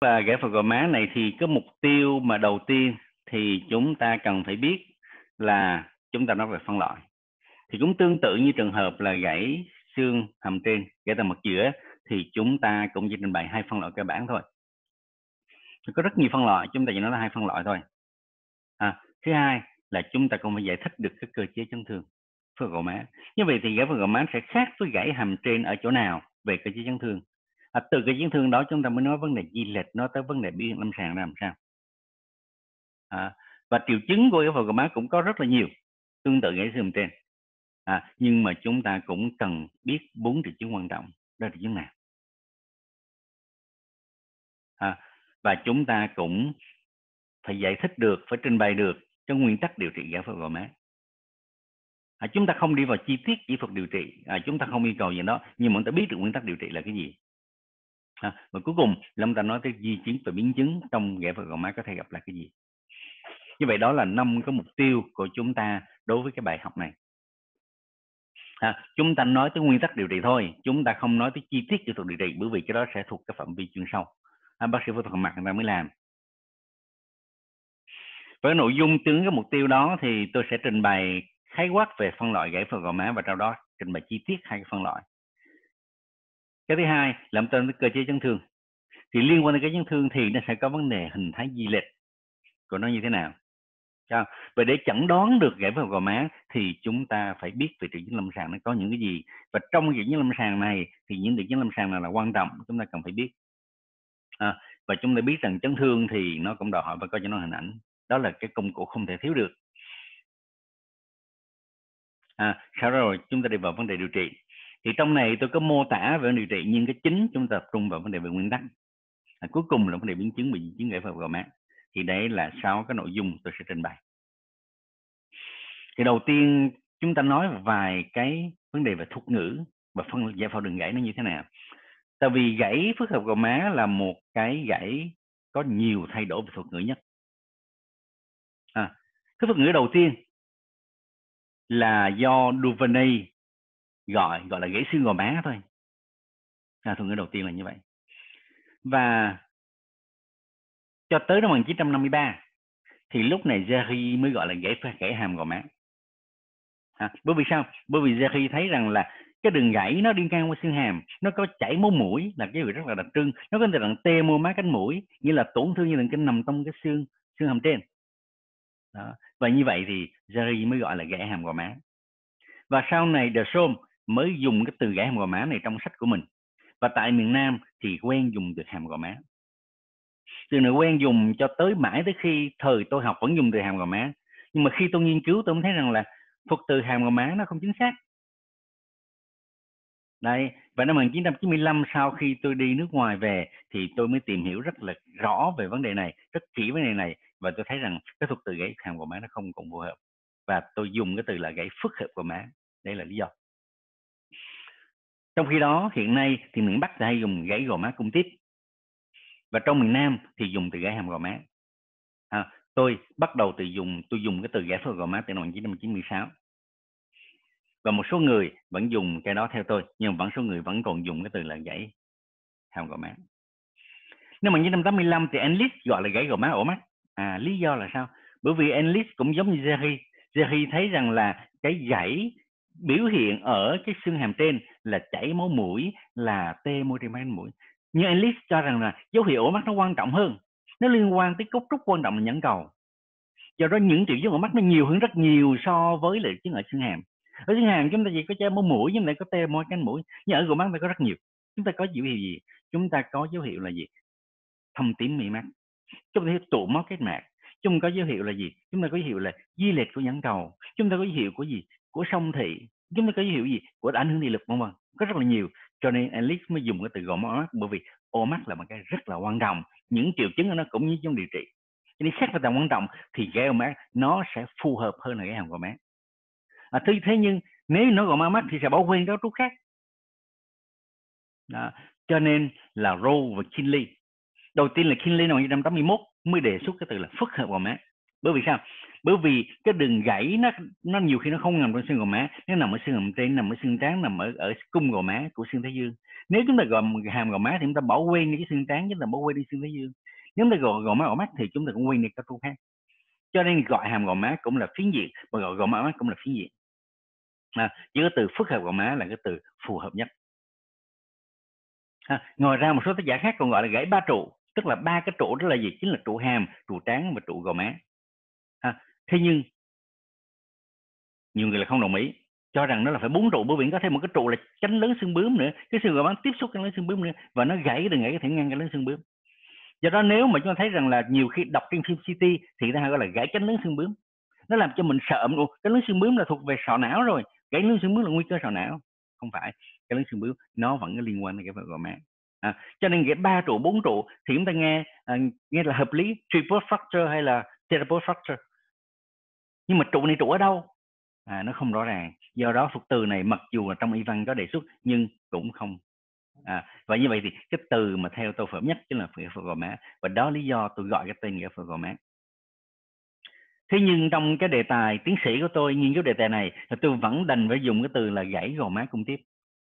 và gãy phần gò má này thì cái mục tiêu mà đầu tiên thì chúng ta cần phải biết là chúng ta nói về phân loại. Thì cũng tương tự như trường hợp là gãy xương hàm trên gãy tầng mặt giữa thì chúng ta cũng chỉ trình bày hai phân loại cơ bản thôi. Có rất nhiều phân loại chúng ta chỉ nói là hai phân loại thôi. À, thứ hai là chúng ta cũng phải giải thích được cái cơ chế chấn thương phần gò má. Như vậy thì gãy phần gò má sẽ khác với gãy hàm trên ở chỗ nào về cơ chế chấn thương? À, từ cái chấn thương đó chúng ta mới nói vấn đề di lệch nó tới vấn đề biểu hiện lâm sàng ra làm sao. À, và triệu chứng của cái phẫu gò má cũng có rất là nhiều tương tự gãy xương trên à, nhưng mà chúng ta cũng cần biết bốn triệu chứng quan trọng đó là triệu chứng nào. À, và chúng ta cũng phải giải thích được phải trình bày được cho nguyên tắc điều trị gãy phẫu gò má à, chúng ta không đi vào chi tiết kỹ thuật điều trị à, chúng ta không yêu cầu gì đó nhưng mà chúng ta biết được nguyên tắc điều trị là cái gì à, và cuối cùng lâm chúng ta nói tới di chứng và biến chứng trong gãy và gò má có thể gặp là cái gì? Như vậy đó là năm cái mục tiêu của chúng ta đối với cái bài học này. À, chúng ta nói tới nguyên tắc điều trị thôi chúng ta không nói tới chi tiết kỹ thuật điều trị bởi vì cái đó sẽ thuộc cái phạm vi chuyên sâu. À, bác sĩ phẫu thuật mặt người ta mới làm. Với nội dung tướng cái mục tiêu đó thì tôi sẽ trình bày khái quát về phân loại gãy phần gò má và sau đó trình bày chi tiết hai cái phân loại cái thứ hai là tên cơ chế chấn thương. Thì liên quan đến cái chấn thương thì nó sẽ có vấn đề hình thái di lệch. Của nó như thế nào? Và để chẩn đoán được gãy phần gò má thì chúng ta phải biết về triệu chứng lâm sàng nó có những cái gì. Và trong triệu chứng lâm sàng này thì những triệu chứng lâm sàng nào là quan trọng chúng ta cần phải biết. À, và chúng ta biết rằng chấn thương thì nó cũng đòi hỏi phải có cho nó hình ảnh. Đó là cái công cụ không thể thiếu được. À, sau đó rồi chúng ta đi vào vấn đề điều trị thì trong này tôi có mô tả về điều trị nhưng cái chính chúng ta tập trung vào vấn đề về nguyên tắc. À, cuối cùng là vấn đề biến chứng bị chứng gãy phần gò má. Thì đấy là sau cái nội dung tôi sẽ trình bày. Thì đầu tiên chúng ta nói vài cái vấn đề về thuật ngữ và phân giải phẫu đường gãy nó như thế nào. Tại vì gãy phức hợp gò má là một cái gãy có nhiều thay đổi về thuật ngữ nhất. À, cái thuật ngữ đầu tiên là do Duvernay gọi gọi là gãy xương gò má thôi. À, thuật ngữ đầu tiên là như vậy. Và cho tới năm 1953 thì lúc này Jerry mới gọi là gãy gãy hàm gò má. À, bởi vì sao? Bởi vì Jerry thấy rằng là cái đường gãy nó đi ngang qua xương hàm nó có chảy máu mũi là cái việc rất là đặc trưng nó có tình trạng tê mô má cánh mũi như là tổn thương như thần kinh nằm trong cái xương xương hàm trên. Đó. và như vậy thì Jerry mới gọi là gãy hàm gò má. Và sau này The Som mới dùng cái từ gãy hàm gò má này trong sách của mình. Và tại miền Nam thì quen dùng từ hàm gò má. Từ này quen dùng cho tới mãi tới khi thời tôi học vẫn dùng từ hàm gò má. Nhưng mà khi tôi nghiên cứu tôi mới thấy rằng là thuật từ hàm gò má nó không chính xác. Đây, và năm 1995 sau khi tôi đi nước ngoài về thì tôi mới tìm hiểu rất là rõ về vấn đề này, rất kỹ vấn đề này. Và tôi thấy rằng cái thuật từ gãy hàm gò má nó không còn phù hợp. Và tôi dùng cái từ là gãy phức hợp gò má. Đây là lý do trong khi đó hiện nay thì miền Bắc hay dùng gãy gò má cung tiếp và trong miền Nam thì dùng từ gãy hàm gò má. À, tôi bắt đầu từ dùng tôi dùng cái từ gãy phức gò má từ năm 1996 và một số người vẫn dùng cái đó theo tôi nhưng vẫn số người vẫn còn dùng cái từ là gãy hàm gò má. Năm 1985 thì Enlis gọi là gãy gò má ổ mắt. À lý do là sao? Bởi vì Enlis cũng giống như Jerry. Jerry thấy rằng là cái gãy biểu hiện ở cái xương hàm trên là chảy máu mũi, là tê môi trên mắt mũi. Nhưng Alice cho rằng là dấu hiệu ổ mắt nó quan trọng hơn, nó liên quan tới cấu trúc quan trọng là nhãn cầu. Do đó những triệu chứng ở mắt nó nhiều hơn rất nhiều so với lại chứng ở xương hàm. Ở xương hàm chúng ta chỉ có chảy máu mũi, nhưng lại có tê môi cánh mũi, nhưng ở gò mắt ta có rất nhiều. Chúng ta có dấu hiệu gì? Chúng ta có dấu hiệu là gì? Thâm tím mị mắt. Chúng ta có tụ máu kết mạc. Chúng ta có dấu hiệu là gì? Chúng ta có dấu hiệu là di lệch của nhãn cầu. Chúng ta có dấu hiệu của gì? Của sông thị chúng ta có dấu hiệu gì? Của ảnh hưởng thị lực vân vân. Có rất là nhiều. Cho nên Alex mới dùng cái từ gọi mắt bởi vì ô mắt là một cái rất là quan trọng. Những triệu chứng của nó cũng như trong điều trị. Cho nên xét về tầm quan trọng thì ghé mắt nó sẽ phù hợp hơn là cái hàm gò má. À, thế, thế nhưng nếu nó gò má mắt thì sẽ bỏ quên các thuốc khác. Đó. cho nên là Rowe và Kinley. Đầu tiên là Kinley năm 1981 mới đề xuất cái từ là phức hợp gò má bởi vì sao? Bởi vì cái đường gãy nó nó nhiều khi nó không nằm trong xương gò má nó nằm ở xương hàm trên nằm ở xương trán nằm ở ở cung gò má của xương thái dương. Nếu chúng ta gọi hàm gò má thì chúng ta bỏ quên đi cái xương trán chúng ta bỏ quên đi xương thái dương. Nếu chúng ta gọi gò má gò mắt thì chúng ta cũng quên đi các tu khác. Cho nên gọi hàm gò má cũng là phiến diện và gọi gò má mắt cũng là phiến diện. À, chỉ có từ phức hợp gò má là cái từ phù hợp nhất. À, ngoài ra một số tác giả khác còn gọi là gãy ba trụ tức là ba cái trụ đó là gì? Chính là trụ hàm trụ trán và trụ gò má à, thế nhưng nhiều người là không đồng ý cho rằng nó là phải bốn trụ bởi vì có thêm một cái trụ là cánh lớn xương bướm nữa cái xương gò má tiếp xúc cánh lớn xương bướm nữa và nó gãy cái đường gãy có thể ngăn cánh lớn xương bướm. Do đó nếu mà chúng ta thấy rằng là nhiều khi đọc trên phim CT thì ta hay gọi là gãy cánh lớn xương bướm. Nó làm cho mình sợ luôn cánh lớn xương bướm là thuộc về sọ não rồi gãy lớn xương bướm là nguy cơ sọ não. Không phải cái lớn xương bướm nó vẫn có liên quan đến cái gò má. À, cho nên cái ba trụ bốn trụ thì chúng ta nghe à, nghe là hợp lý triple fracture hay là triple fracture nhưng mà trụ này trụ ở đâu? À, nó không rõ ràng. Do đó phục từ này mặc dù là trong y văn có đề xuất nhưng cũng không. À, và như vậy thì cái từ mà theo tôi phở nhất chính là nghĩa phật gò má. Và đó lý do tôi gọi cái tên nghĩa phật gò má. Thế nhưng trong cái đề tài tiến sĩ của tôi nghiên cứu đề tài này thì tôi vẫn đành phải dùng cái từ là gãy gò má cung tiếp.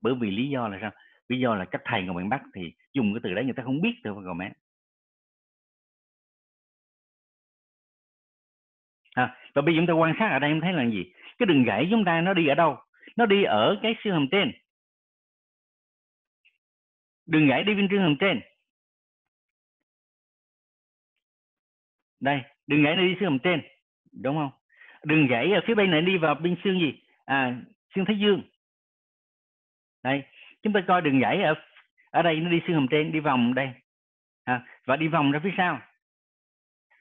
Bởi vì lý do là sao? Lý do là các thầy người miền bắc thì dùng cái từ đấy người ta không biết từ gò má. À, và bây giờ chúng ta quan sát ở đây em thấy là gì? Cái đường gãy chúng ta nó đi ở đâu? Nó đi ở cái xương hàm trên. Đường gãy đi bên xương hàm trên. Đây đường gãy nó đi xương hàm trên đúng không? Đường gãy ở phía bên này đi vào bên xương gì? À xương thái dương. Đây chúng ta coi đường gãy ở ở đây nó đi xương hàm trên đi vòng đây. À, và đi vòng ra phía sau.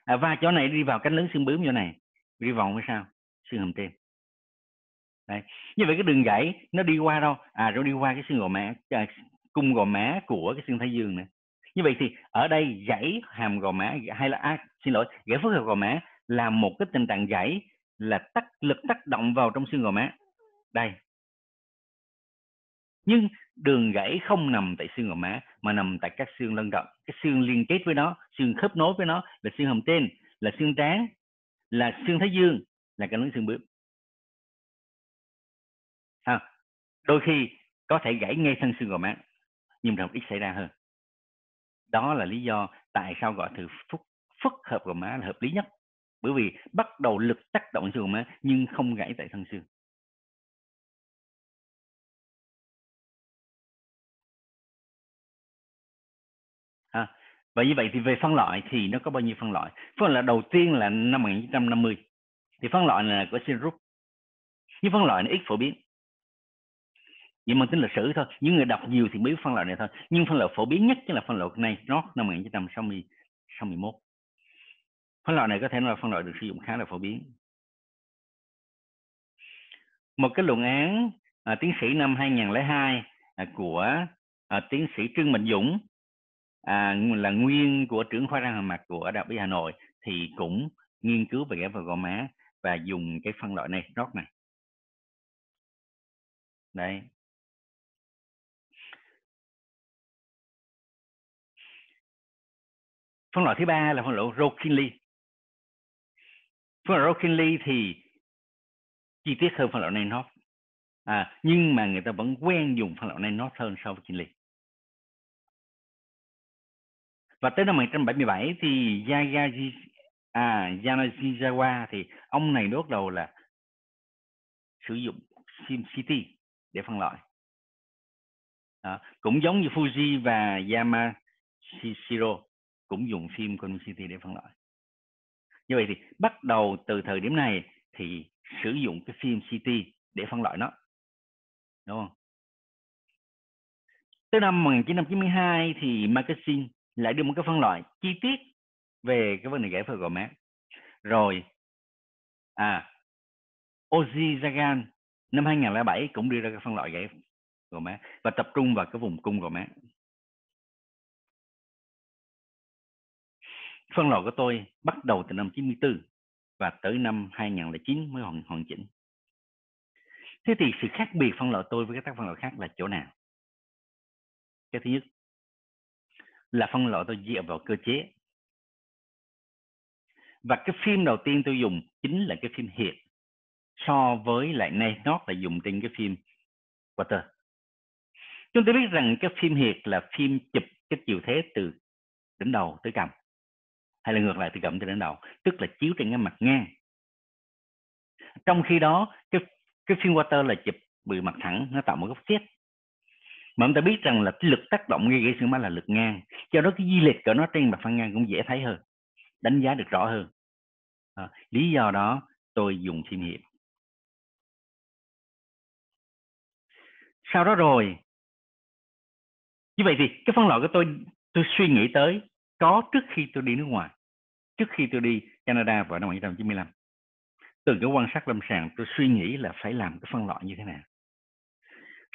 À, và chỗ này đi vào cánh lớn xương bướm chỗ này đi vòng phía sao? Xương hàm trên Đấy. như vậy cái đường gãy nó đi qua đâu? À nó đi qua cái xương gò má à, cung gò má của cái xương thái dương này như vậy thì ở đây gãy hàm gò má hay là à, xin lỗi gãy phức hợp gò má là một cái tình trạng gãy là tác lực tác động vào trong xương gò má. Đây. Nhưng đường gãy không nằm tại xương gò má mà nằm tại các xương lân cận. Cái xương liên kết với nó xương khớp nối với nó là xương hàm trên là xương trán là xương thái dương là cái nướng xương bướm. À, đôi khi có thể gãy ngay thân xương gò má nhưng trường ít xảy ra hơn. Đó là lý do tại sao gọi từ phức phức hợp gò má là hợp lý nhất. Bởi vì bắt đầu lực tác động xương gò má nhưng không gãy tại thân xương. Và như vậy thì về phân loại thì nó có bao nhiêu phân loại? Phân loại đầu tiên là năm 1950 thì phân loại là của Sinrup nhưng phân loại nó ít phổ biến. Chỉ mang tính lịch sử thôi. Những người đọc nhiều thì biết phân loại này thôi. Nhưng phân loại phổ biến nhất chính là phân loại này. Nó năm 1961 phân loại này có thể là phân loại được sử dụng khá là phổ biến. Một cái luận án à, tiến sĩ năm 2002 à, của à, tiến sĩ Trương Mạnh Dũng à, là nguyên của trưởng khoa răng hàm mặt của Đại học Y Hà Nội thì cũng nghiên cứu về ghép vào gò má và dùng cái phân loại này rót này. Đấy. Phân loại thứ ba là phân loại Rokinly phân loại Rokinly thì chi tiết hơn phân loại Nainhot à, nhưng mà người ta vẫn quen dùng phân loại Nainhot hơn so với Kinley và tới năm 1977 thì Yaya à Yanagisawa thì ông này đốt đầu là sử dụng SimCity để phân loại. À, cũng giống như Fuji và Yamashiro cũng dùng phim City để phân loại. Như vậy thì bắt đầu từ thời điểm này thì sử dụng cái phim CT để phân loại nó đúng không? Tới năm 1992 thì magazine lại đưa một cái phân loại chi tiết về cái vấn đề giải phổi gò má rồi à Ozi Zagan năm 2007 cũng đưa ra cái phân loại giải gò má và tập trung vào cái vùng cung gò má phân loại của tôi bắt đầu từ năm 94 và tới năm 2009 mới hoàn, hoàn chỉnh. Thế thì sự khác biệt phân loại tôi với các tác phân loại khác là chỗ nào? Cái thứ nhất là phân loại tôi dựa vào cơ chế. Và cái phim đầu tiên tôi dùng chính là cái phim hiện so với lại nay nó là dùng trên cái phim Water. chúng tôi biết rằng cái phim hiệt là phim chụp cái chiều thế từ đỉnh đầu tới cầm hay là ngược lại, từ cầm tới đỉnh đầu, tức là chiếu trên cái mặt ngang trong khi đó, cái cái phim water là chụp bề mặt thẳng, nó tạo một góc chết mà chúng ta biết rằng là cái lực tác động gây gãy xương má là lực ngang. Do đó cái di lệch của nó trên mặt phẳng ngang cũng dễ thấy hơn đánh giá được rõ hơn. À, lý do đó tôi dùng phim hiệp. Sau đó rồi. Như vậy thì cái phân loại của tôi tôi suy nghĩ tới có trước khi tôi đi nước ngoài trước khi tôi đi Canada vào năm 1995 từ cái quan sát lâm sàng tôi suy nghĩ là phải làm cái phân loại như thế nào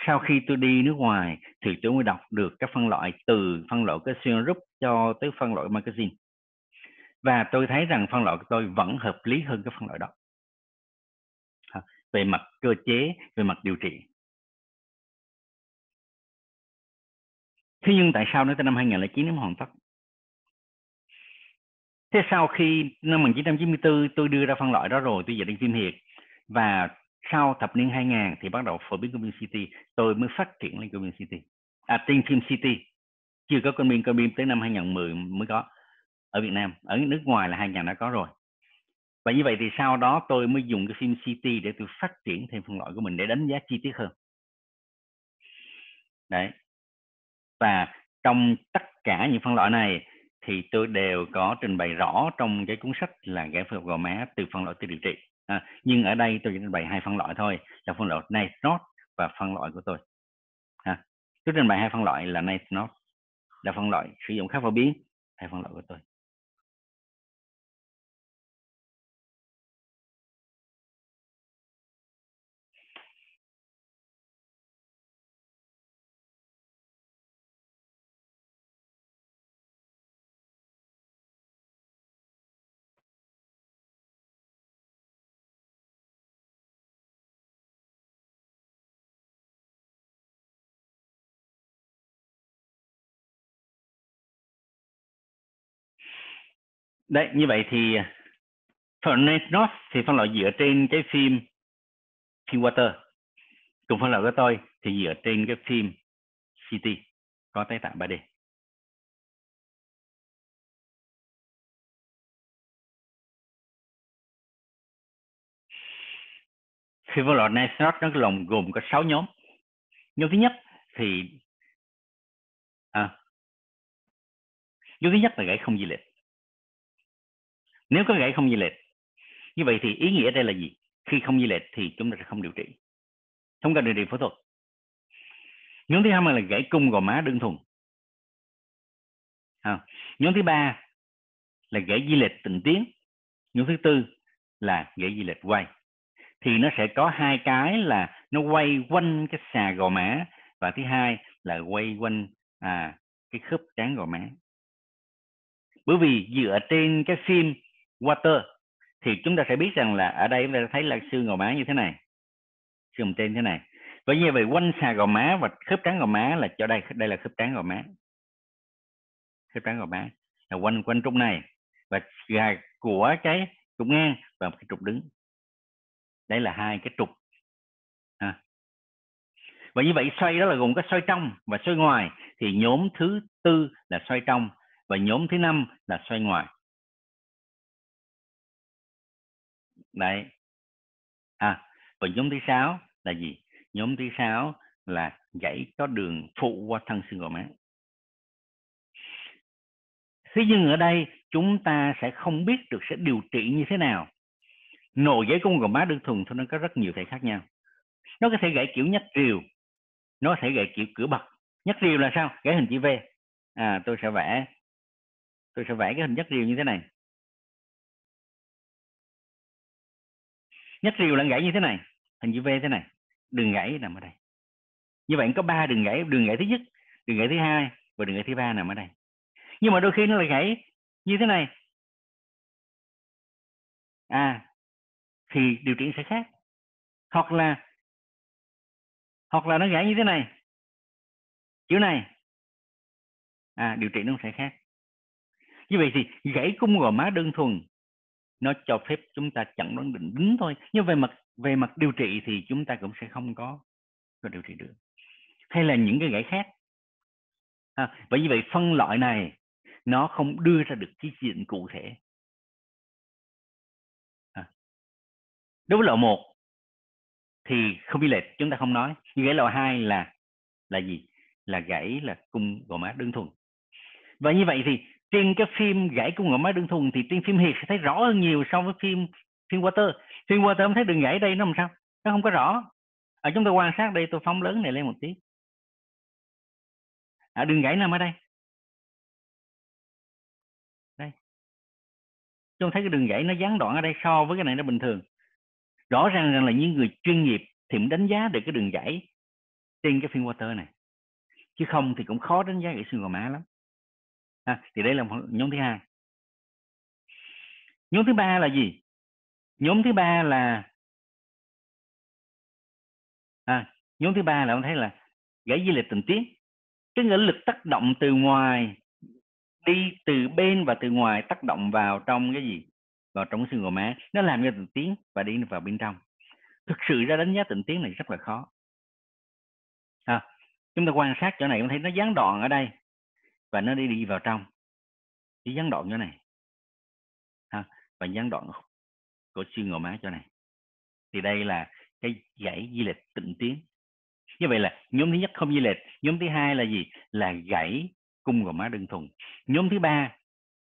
sau khi tôi đi nước ngoài thì tôi mới đọc được các phân loại từ phân loại cái xuyên group cho tới phân loại magazine. Và tôi thấy rằng phân loại của tôi vẫn hợp lý hơn cái phân loại đó. Về mặt cơ chế, về mặt điều trị. Thế nhưng tại sao nó tới năm 2009 nó hoàn tất? Thế sau khi năm 1994 tôi đưa ra phân loại đó rồi, tôi về đến phim hiệp và sau thập niên 2000 thì bắt đầu phổ biến công viên city, tôi mới phát triển lên công viên city. À trên phim city, chưa có công viên tới năm 2010 mới có ở Việt Nam. Ở nước ngoài là 2000 đã có rồi. Và như vậy thì sau đó tôi mới dùng cái phim city để tôi phát triển thêm phân loại của mình để đánh giá chi tiết hơn. Đấy. Và trong tất cả những phân loại này thì tôi đều có trình bày rõ trong cái cuốn sách là gãy hợp gò má từ phân loại tới điều trị à, nhưng ở đây tôi chỉ trình bày hai phân loại thôi là phân loại nice và phân loại của tôi. À, tôi trình bày hai phân loại là nice là phân loại sử dụng khác phổ biến hai phân loại của tôi. Đấy như vậy thì à, Furnace North thì phân loại dựa trên cái phim phim Water cùng phân loại của tôi thì dựa trên cái phim City có tái tạo 3D khi phân loại Nice North nó gồm gồm có 6 nhóm. Nhóm thứ nhất thì à, nhóm thứ nhất là gãy không di lệch nếu có gãy không di lệch. Như vậy thì ý nghĩa đây là gì? Khi không di lệch thì chúng ta sẽ không điều trị. Không cần điều trị phẫu thuật. Nhóm thứ hai là gãy cung gò má đơn thuần. À, nhóm thứ ba là gãy di lệch tình tiến. Nhóm thứ tư là gãy di lệch quay. Thì nó sẽ có hai cái là nó quay quanh cái xà gò má và thứ hai là quay quanh à, cái khớp trán gò má. Bởi vì dựa trên cái phim water, thì chúng ta sẽ biết rằng là ở đây chúng ta thấy là xương gò má như thế này xương trên thế này. Và như vậy quanh xà gò má và khớp trán gò má là cho đây đây là khớp trán gò má. Khớp trán gò má là quanh quanh trục này và gà của cái trục ngang và cái trục đứng. Đây là hai cái trục. À. và như vậy xoay đó là gồm có xoay trong và xoay ngoài, thì nhóm thứ tư là xoay trong và nhóm thứ năm là xoay ngoài. Đấy. À và nhóm thứ sáu là gì? Nhóm thứ sáu là gãy có đường phụ qua thân xương gò má. Thế nhưng ở đây chúng ta sẽ không biết được sẽ điều trị như thế nào. Nồi gãy cung gò má đơn thuần thôi, nó có rất nhiều thể khác nhau. Nó có thể gãy kiểu nhắc rìu, nó có thể gãy kiểu cửa bậc. Nhắc rìu là sao? Gãy hình chữ V. À tôi sẽ vẽ, tôi sẽ vẽ cái hình nhắc rìu như thế này. Nhất rìu là gãy như thế này, hình chữ V thế này. Đường gãy nằm ở đây. Như vậy có ba đường gãy đường gãy thứ nhất, đường gãy thứ hai và đường gãy thứ ba nằm ở đây. Nhưng mà đôi khi nó lại gãy như thế này. À thì điều trị sẽ khác. Hoặc là hoặc là nó gãy như thế này. Kiểu này. À điều trị nó sẽ khác. Như vậy thì gãy cung gò má đơn thuần nó cho phép chúng ta chẩn đoán định đúng thôi. Nhưng về mặt về mặt điều trị thì chúng ta cũng sẽ không có có điều trị được. Hay là những cái gãy khác. À, và như vậy phân loại này nó không đưa ra được cái diện cụ thể. À. đối với loại một thì không bị lệch chúng ta không nói. Nhưng gãy loại hai là là gì? Là gãy là cung gò má đơn thuần. Và như vậy thì trên cái phim gãy cung ngựa máy đơn thuần thì trên phim hiệt sẽ thấy rõ hơn nhiều so với phim phim water. Phim water không thấy đường gãy đây nó làm sao? Nó không có rõ. Ở chúng ta quan sát đây tôi phóng lớn này lên một tí. À, đường gãy nằm ở đây. Đây. Chúng thấy cái đường gãy nó gián đoạn ở đây so với cái này nó bình thường. Rõ ràng rằng là những người chuyên nghiệp thì cũng đánh giá được cái đường gãy trên cái phim water này. Chứ không thì cũng khó đánh giá gãy xương gò má lắm à, thì đây là nhóm thứ hai. Nhóm thứ ba là gì? Nhóm thứ ba là à, nhóm thứ ba là ông thấy là gãy di lệch tình tiết. Cái nghĩa lực tác động từ ngoài đi từ bên và từ ngoài tác động vào trong cái gì? Vào trong xương gò má. Nó làm cho tình tiến và đi vào bên trong. Thực sự ra đánh giá tình tiến này rất là khó. À, chúng ta quan sát chỗ này chúng thấy nó gián đoạn ở đây và nó đi đi vào trong. Cái gián đoạn chỗ này. Ha, và gián đoạn của xương gò má chỗ này. Thì đây là cái gãy di lệch tịnh tiến. Như vậy là nhóm thứ nhất không di lệch, nhóm thứ hai là gì? Là gãy cung gò má đơn thuần. Nhóm thứ ba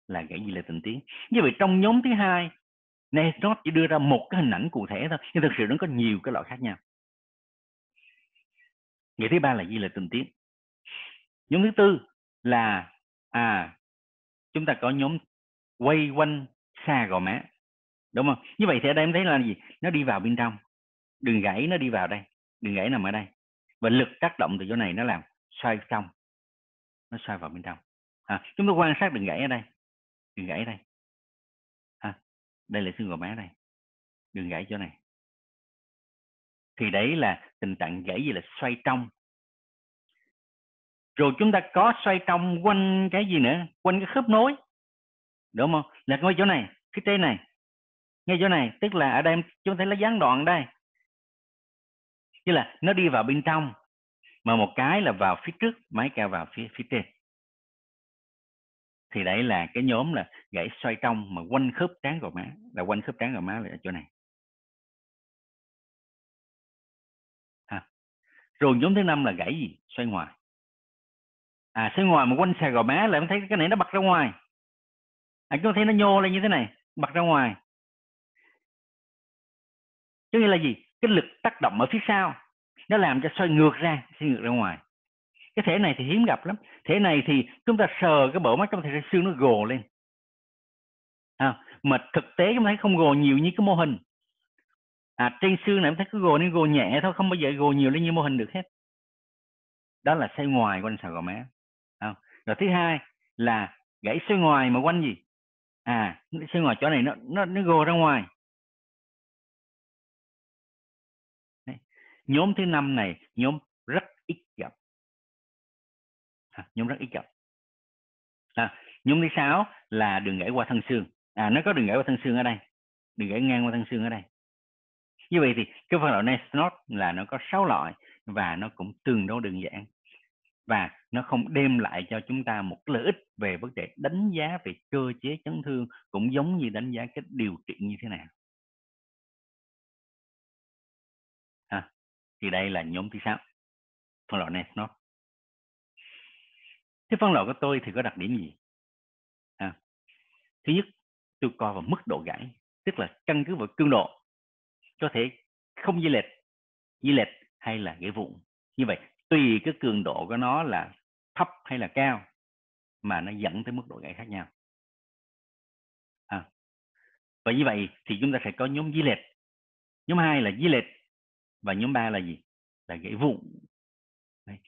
là gãy di lệch tịnh tiến. Như vậy trong nhóm thứ hai Nestot chỉ đưa ra một cái hình ảnh cụ thể thôi, nhưng thực sự nó có nhiều cái loại khác nhau. Nghĩa thứ ba là di lệch tịnh tiến. Nhóm thứ tư là à chúng ta có nhóm quay quanh xa gò má đúng không? Như vậy thì ở đây em thấy là gì? Nó đi vào bên trong đường gãy nó đi vào đây đường gãy nằm ở đây và lực tác động từ chỗ này nó làm xoay trong nó xoay vào bên trong. À, chúng ta quan sát đường gãy ở đây đường gãy đây. À, đây là xương gò má đây đường gãy chỗ này. Thì đấy là tình trạng gãy gì là xoay trong rồi chúng ta có xoay trong quanh cái gì nữa? Quanh cái khớp nối. Đúng không? Là ngay chỗ này phía trên này. Ngay chỗ này, tức là ở đây chúng ta thấy nó gián đoạn đây. Tức là nó đi vào bên trong, mà một cái là vào phía trước máy cao vào phía phía trên. Thì đấy là cái nhóm là gãy xoay trong, mà quanh khớp trán gò má, là quanh khớp trán gò má là ở chỗ này. Ha. rồi nhóm thứ năm là gãy gì? Xoay ngoài à xe ngoài mà quanh xà gò má là em thấy cái này nó bật ra ngoài. À có thấy nó nhô lên như thế này bật ra ngoài. Có nghĩa là gì? Cái lực tác động ở phía sau nó làm cho xoay ngược ra xoay ngược ra ngoài. Cái thể này thì hiếm gặp lắm. Thể này thì chúng ta sờ cái bộ mắt trong thể xương nó gồ lên. À, mà thực tế chúng ta thấy không gồ nhiều như cái mô hình. À trên xương này em thấy cứ gồ nên gồ nhẹ thôi không bao giờ gồ nhiều lên như mô hình được hết. Đó là xoay ngoài quanh sờ gò má rồi thứ hai là gãy xoay ngoài mà quanh gì? À xoay ngoài chỗ này nó nó nó gồ ra ngoài. Nhóm thứ năm này nhóm rất ít gặp. À, nhóm rất ít gặp. À, nhóm thứ sáu là đường gãy qua thân xương. À nó có đường gãy qua thân xương ở đây. Đường gãy ngang qua thân xương ở đây. Như vậy thì cái phân loại Nesnot là nó có 6 loại và nó cũng tương đối đơn giản và nó không đem lại cho chúng ta một lợi ích về vấn đề đánh giá về cơ chế chấn thương cũng giống như đánh giá cách điều trị như thế nào. Thì đây là nhóm thứ sáu phân loại Nesnot thế phân loại của tôi thì có đặc điểm gì? À, thứ nhất tôi coi vào mức độ gãy tức là căn cứ vào cường độ có thể không di lệch di lệch hay là gãy vụn. Như vậy tùy cái cường độ của nó là thấp hay là cao mà nó dẫn tới mức độ gãy khác nhau. À. và như vậy thì chúng ta sẽ có nhóm di lệch. Nhóm hai là di lệch và nhóm ba là gì? Là gãy vụn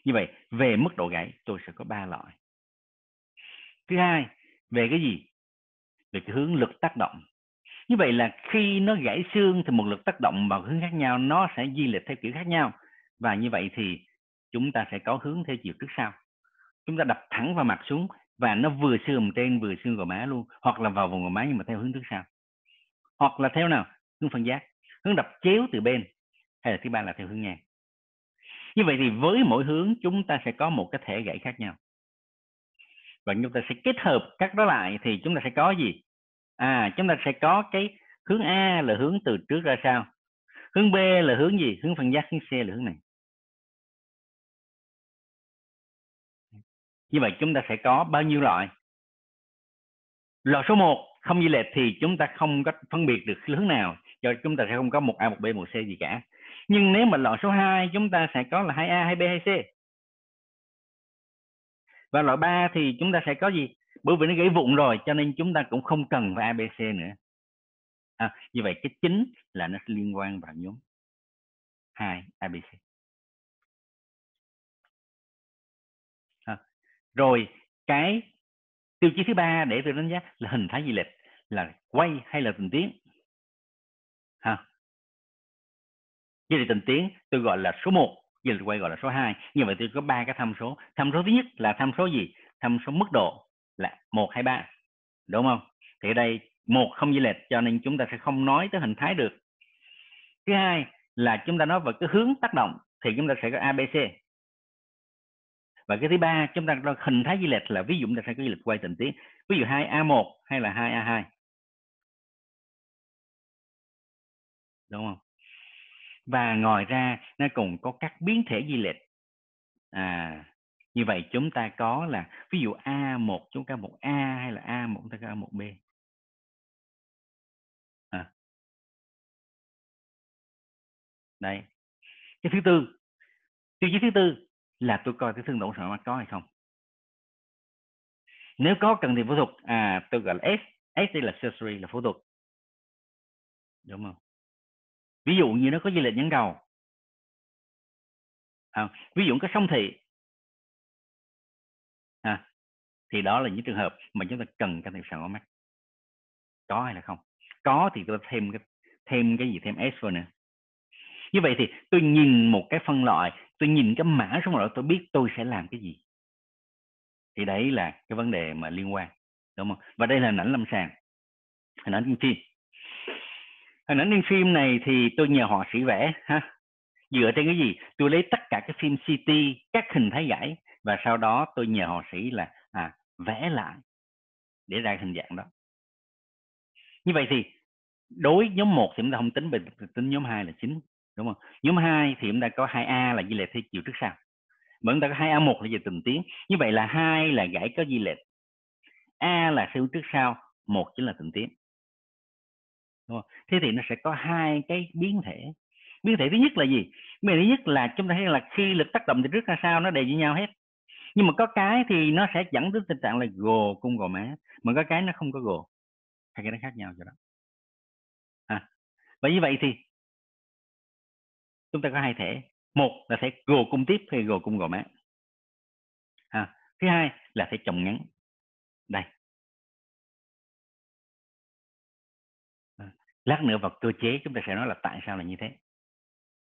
như vậy về mức độ gãy tôi sẽ có ba loại. Thứ hai, về cái gì? Về cái hướng lực tác động. Như vậy là khi nó gãy xương thì một lực tác động vào hướng khác nhau, nó sẽ di lệch theo kiểu khác nhau. Và như vậy thì chúng ta sẽ có hướng theo chiều trước sau. Chúng ta đập thẳng vào mặt xuống và nó vừa xương trên vừa xương gò má luôn, hoặc là vào vùng gò má nhưng mà theo hướng trước sau. Hoặc là theo nào? Hướng phân giác. Hướng đập chéo từ bên, hay là thứ ba là theo hướng ngang như vậy thì với mỗi hướng, chúng ta sẽ có một cái thể gãy khác nhau. Và chúng ta sẽ kết hợp các đó lại thì chúng ta sẽ có gì? À chúng ta sẽ có cái hướng A là hướng từ trước ra sau. Hướng B là hướng gì? Hướng phân giác, hướng C là hướng này. Như vậy chúng ta sẽ có bao nhiêu loại? Loại số 1 không di lệch thì chúng ta không có phân biệt được hướng nào cho chúng ta sẽ không có một A một B một C gì cả. Nhưng nếu mà loại số 2 chúng ta sẽ có là 2A 2B 2C và loại 3 thì chúng ta sẽ có gì? Bởi vì nó gãy vụn rồi cho nên chúng ta cũng không cần phải ABC nữa. À, như vậy cái chính là nó liên quan vào nhóm 2 ABC rồi cái tiêu chí thứ ba để tôi đánh giá là hình thái di lệch là quay hay là tình tiến? Ha. Di lệch tình tiến tôi gọi là số 1 di lệch quay gọi là số 2 như vậy tôi có ba cái tham số. Tham số thứ nhất là tham số gì? Tham số mức độ là một hai ba, đúng không? Thì ở đây một không di lệch cho nên chúng ta sẽ không nói tới hình thái được. Thứ hai là chúng ta nói về cái hướng tác động thì chúng ta sẽ có abc và cái thứ ba, chúng ta đo hình thái di lệch là ví dụ chúng ta sẽ có di lệch quay tình tiết. Ví dụ 2 a 1 hay là 2 a 2 đúng không? Và ngoài ra, nó còn có các biến thể di lệch. À như vậy chúng ta có là ví dụ A1 chúng ta một A hay là A1 chúng ta có A1 B? À. đây cái thứ tư, tiêu chí thứ tư là tôi coi cái thương tổn sợ mắt có hay không. Nếu có cần thì phẫu thuật à tôi gọi là S S đây là surgery là phẫu thuật. Đúng không? Ví dụ như nó có di lệch nhãn cầu. À, ví dụ có song thị. À, thì đó là những trường hợp mà chúng ta cần can thiệp sàn mắt. Có hay là không? Có thì tôi thêm cái thêm cái gì thêm S vào nữa. Như vậy thì tôi nhìn một cái phân loại tôi nhìn cái mã xong rồi tôi biết tôi sẽ làm cái gì. Thì đấy là cái vấn đề mà liên quan đúng không? Và đây là hình ảnh lâm sàng. Hình ảnh trên phim. Hình ảnh trên phim này thì tôi nhờ họa sĩ vẽ ha? Dựa trên cái gì? Tôi lấy tất cả cái phim CT các hình thái giải và sau đó tôi nhờ họa sĩ là à, vẽ lại để ra hình dạng đó. Như vậy thì đối nhóm 1 thì chúng ta không tính về tính nhóm 2 là chính đúng không? Nhóm 2 thì chúng ta có 2A là di lệch theo chiều trước sau. Mà chúng ta có 2A1 là về từng tiến như vậy là hai là gãy có di lệch. A là theo trước sau một chính là từng tiến đúng không? thế thì nó sẽ có hai cái biến thể. Biến thể thứ nhất là gì? Biến thể thứ nhất là chúng ta thấy là khi lực tác động từ trước ra sau nó đều như nhau hết. Nhưng mà có cái thì nó sẽ dẫn đến tình trạng là gồ cung gò má. Mà có cái nó không có gồ. Hai cái nó khác nhau rồi đó. À, và như vậy thì chúng ta có hai thể. Một là thể gồ cung tiếp hay gồ cung gò má. À, thứ hai là thể chồng ngắn. Đây. À, lát nữa vào cơ chế chúng ta sẽ nói là tại sao là như thế.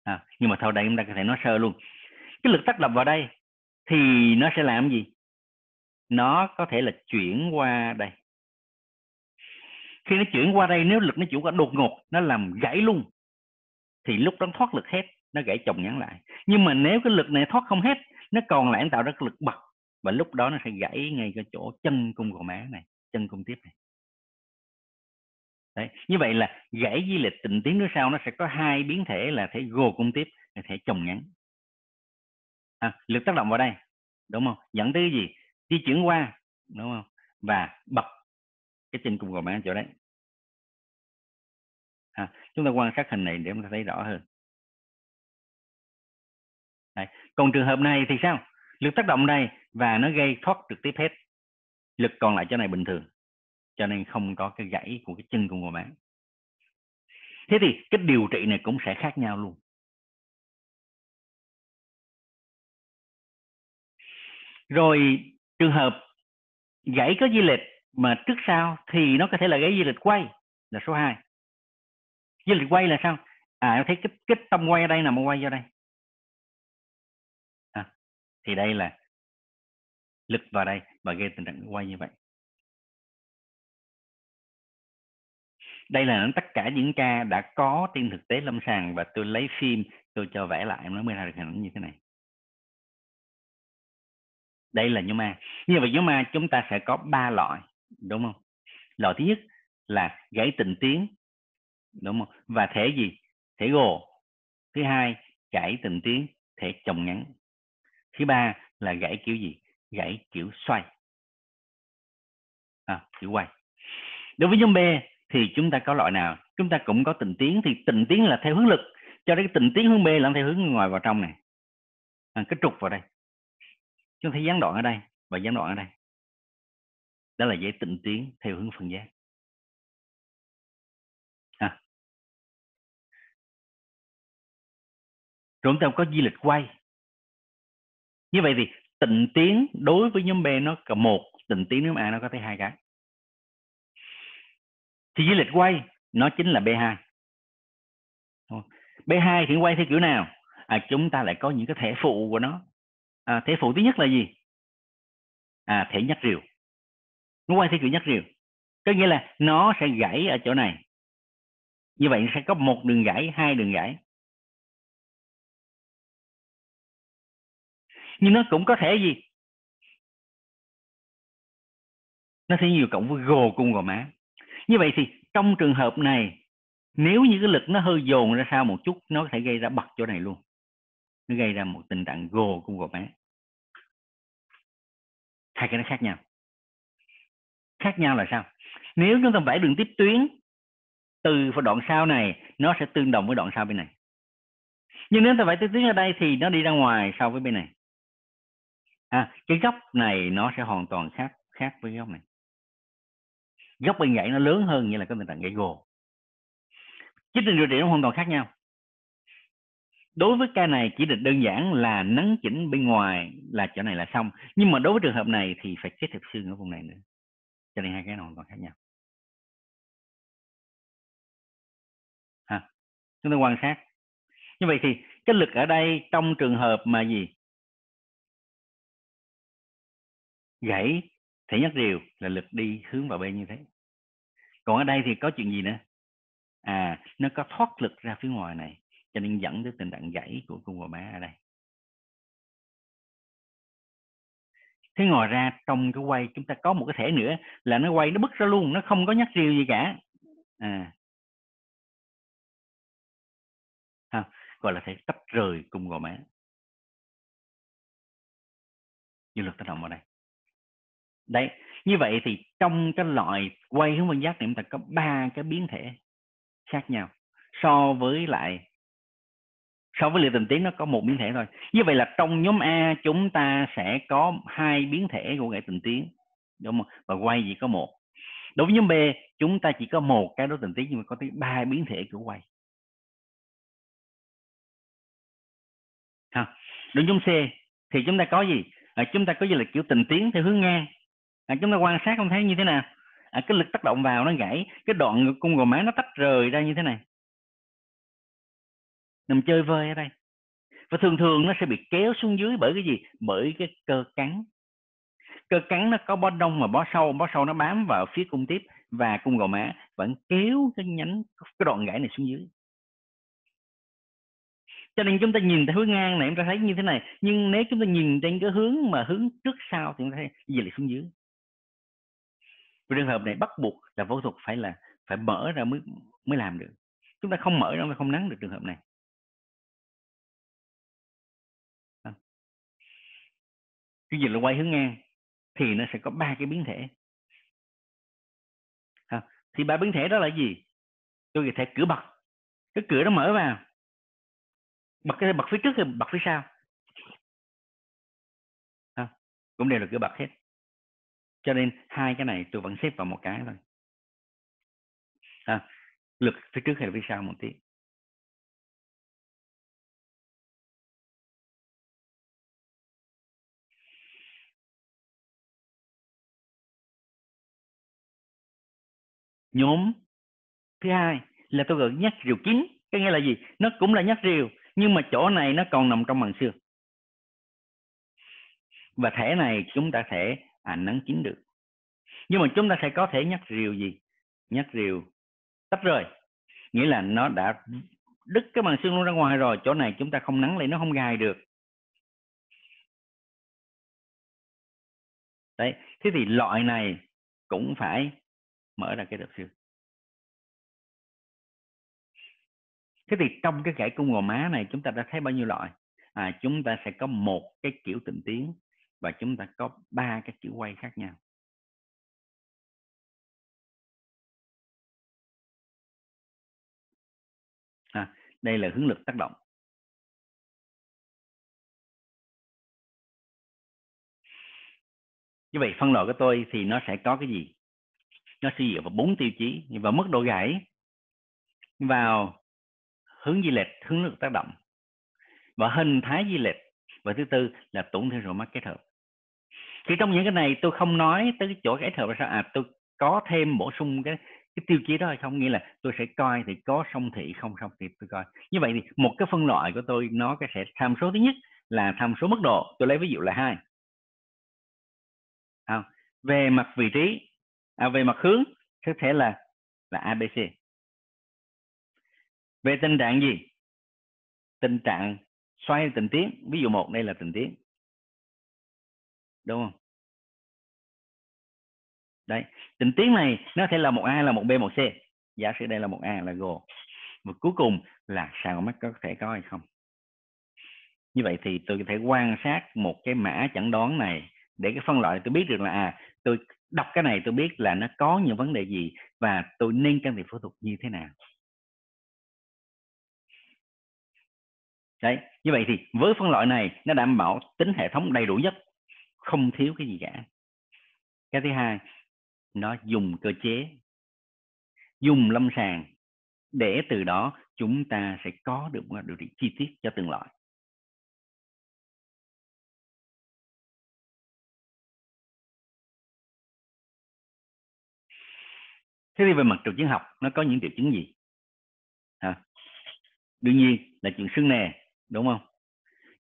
À, nhưng mà thôi đây chúng ta có thể nói sơ luôn. Cái lực tác động vào đây thì nó sẽ làm gì? Nó có thể là chuyển qua đây. Khi nó chuyển qua đây nếu lực nó chuyển qua đột ngột nó làm gãy luôn thì lúc đó thoát lực hết nó gãy chồng nhắn lại. Nhưng mà nếu cái lực này thoát không hết nó còn lại nó tạo ra cái lực bật. Và lúc đó nó sẽ gãy ngay cái chỗ chân cung gò má này chân cung tiếp này. Đấy. như vậy là gãy di lệch tình tiến phía sau nó sẽ có hai biến thể là thể gồ cung tiếp và thể chồng ngắn à, lực tác động vào đây đúng không? Dẫn tới cái gì? Di chuyển qua đúng không? Và bật cái chân cung gò má chỗ đấy chúng ta quan sát hình này để chúng ta thấy rõ hơn. Đấy. còn trường hợp này thì sao? Lực tác động đây và nó gây thoát trực tiếp hết. Lực còn lại chỗ này bình thường, cho nên không có cái gãy của cái chân của gò má thế thì cái điều trị này cũng sẽ khác nhau luôn. Rồi, trường hợp gãy có di lệch mà trước sau thì nó có thể là gãy di lệch quay là số 2 với lại quay là sao? À em thấy cái cái tâm quay ở đây nằm quay vô đây. À, thì đây là lực vào đây và gây tình trạng quay như vậy. Đây là tất cả những ca đã có trên thực tế lâm sàng và tôi lấy phim tôi cho vẽ lại. Nó mới ra được hình ảnh như thế này. Đây là nhóm A như vậy nhóm A chúng ta sẽ có ba loại đúng không? Loại thứ nhất là gãy tình tiến đúng không và thể gì? Thể gồ. Thứ hai gãy tình tiến thể chồng ngắn. Thứ ba là gãy kiểu gì? Gãy kiểu xoay. À, kiểu quay. Đối với nhóm B thì chúng ta có loại nào? Chúng ta cũng có tình tiến thì tình tiến là theo hướng lực. Cho đến tình tiến hướng B là theo hướng ngoài vào trong này. À, cái trục vào đây. Chúng ta thấy gián đoạn ở đây và gián đoạn ở đây. Đó là dãy tình tiến theo hướng phân giác. Rồi chúng ta có di lịch quay. Như vậy thì tịnh tiến đối với nhóm B nó có một tịnh tiến nhóm A nó có tới hai cái. Thì di lịch quay nó chính là B2 B2 thì quay theo kiểu nào? À, chúng ta lại có những cái thể phụ của nó. À, thể phụ thứ nhất là gì? À thể nhắc rìu. Nó quay theo kiểu nhắc rìu. Có nghĩa là nó sẽ gãy ở chỗ này. Như vậy sẽ có một đường gãy hai đường gãy. Nhưng nó cũng có thể gì? Nó sẽ nhiều cộng với gồ cung gò má. Như vậy thì trong trường hợp này, nếu như cái lực nó hơi dồn ra sau một chút, nó có thể gây ra bật chỗ này luôn. Nó gây ra một tình trạng gồ cung gò má. Hai cái nó khác nhau. Khác nhau là sao? Nếu chúng ta vẽ đường tiếp tuyến, từ đoạn sau này, nó sẽ tương đồng với đoạn sau bên này. Nhưng nếu ta vẽ tiếp tuyến ở đây thì nó đi ra ngoài so với bên này à, cái góc này nó sẽ hoàn toàn khác khác với góc này. Góc bên gãy nó lớn hơn như là cái tình trạng gãy gồ. Chích định điều trị nó hoàn toàn khác nhau. Đối với ca này chỉ định đơn giản là nắn chỉnh bên ngoài là chỗ này là xong. Nhưng mà đối với trường hợp này thì phải kết hợp xương ở vùng này nữa. Cho nên hai cái nó hoàn toàn khác nhau. Ha chúng ta quan sát. Như vậy thì cái lực ở đây trong trường hợp mà gì? Gãy thể nhất điều là lực đi hướng vào bên như thế. Còn ở đây thì có chuyện gì nữa? À nó có thoát lực ra phía ngoài này cho nên dẫn tới tình trạng gãy của cung và má ở đây. Thế ngoài ra trong cái quay chúng ta có một cái thể nữa là nó quay nó bứt ra luôn nó không có nhắc riêu gì cả. À. Ha, gọi là thể tách rời cung gò má. Như lực tác động vào đây đấy như vậy thì trong cái loại quay hướng phân giác niệm thật ta có ba cái biến thể khác nhau. So với lại so với liệu tình tiến nó có một biến thể thôi. Như vậy là trong nhóm A chúng ta sẽ có hai biến thể của nghệ tình tiến đúng không? Và quay chỉ có một. Đối với nhóm B chúng ta chỉ có một cái đối tình tiến nhưng mà có tới ba biến thể của quay. Ha đối với nhóm C thì chúng ta có gì? À, chúng ta có gì là kiểu tình tiến theo hướng ngang à, chúng ta quan sát không thấy như thế nào? À, cái lực tác động vào nó gãy cái đoạn cung gò má nó tách rời ra như thế này. Nằm chơi vơi ở đây. Và thường thường nó sẽ bị kéo xuống dưới bởi cái gì? Bởi cái cơ cắn. Cơ cắn nó có bó đông và bó sâu bó sâu nó bám vào phía cung tiếp và cung gò má vẫn kéo cái nhánh cái đoạn gãy này xuống dưới. Cho nên chúng ta nhìn theo hướng ngang này chúng ta thấy như thế này. Nhưng nếu chúng ta nhìn trên cái hướng mà hướng trước sau thì chúng ta thấy gì lại xuống dưới? Trường hợp này bắt buộc là phẫu thuật phải là phải mở ra mới mới làm được. Chúng ta không mở ra mới không nắng được trường hợp này. Ờ. Cái gì là quay hướng ngang thì nó sẽ có ba cái biến thể. À, thì ba biến thể đó là gì? Tôi thể cửa bật cái cửa nó mở vào. Bật cái bật phía trước hay bật phía sau? À, cũng đều là cửa bật hết cho nên hai cái này tôi vẫn xếp vào một cái thôi. À, lực phía trước hay là phía sau một tí? Nhóm thứ hai là tôi gọi nhắc rìu kín cái nghĩa là gì? Nó cũng là nhắc rìu nhưng mà chỗ này nó còn nằm trong màng xương. Và thể này chúng ta thể à, nắng chín được. Nhưng mà chúng ta sẽ có thể nhắc rìu gì? Nhắc rìu tách rời nghĩa là nó đã đứt cái màng xương luôn ra ngoài rồi chỗ này chúng ta không nắng lại nó không gài được. Đấy thế thì loại này cũng phải mở ra cái đợt xương thế thì trong cái gãy cung gò má này chúng ta đã thấy bao nhiêu loại? À, chúng ta sẽ có một cái kiểu tịnh tiến và chúng ta có ba cái chữ quay khác nhau. À, đây là hướng lực tác động. Như vậy phân loại của tôi thì nó sẽ có cái gì? Nó sẽ dựa vào bốn tiêu chí và mức độ gãy vào hướng di lệch hướng lực tác động và hình thái di lệch. Và thứ tư là tổn thương rò mắt kết hợp thì trong những cái này tôi không nói tới cái chỗ cái thợ là sao. À tôi có thêm bổ sung cái cái tiêu chí đó hay không? Nghĩa là tôi sẽ coi thì có song thị không song thị tôi coi. Như vậy thì một cái phân loại của tôi nó cái sẽ tham số thứ nhất là tham số mức độ. Tôi lấy ví dụ là hai. À, về mặt vị trí à, về mặt hướng có thể là là abc về tình trạng gì? Tình trạng xoay tình tiến? Ví dụ một đây là tình tiến đúng không? Đấy, tình tiến này nó thể là một a, là một b, một c. Giả sử đây là một a, là go. Và cuối cùng là sàn mắt có thể có hay không? Như vậy thì tôi có thể quan sát một cái mã chẩn đoán này để cái phân loại tôi biết được là à tôi đọc cái này tôi biết là nó có những vấn đề gì và tôi nên can thiệp phẫu thuật như thế nào. Đấy, như vậy thì với phân loại này nó đảm bảo tính hệ thống đầy đủ nhất không thiếu cái gì cả. Cái thứ hai nó dùng cơ chế dùng lâm sàng để từ đó chúng ta sẽ có được một điều trị chi tiết cho từng loại. Thế thì về mặt triệu chứng học nó có những triệu chứng gì? À, đương nhiên là chuyện sưng nề đúng không?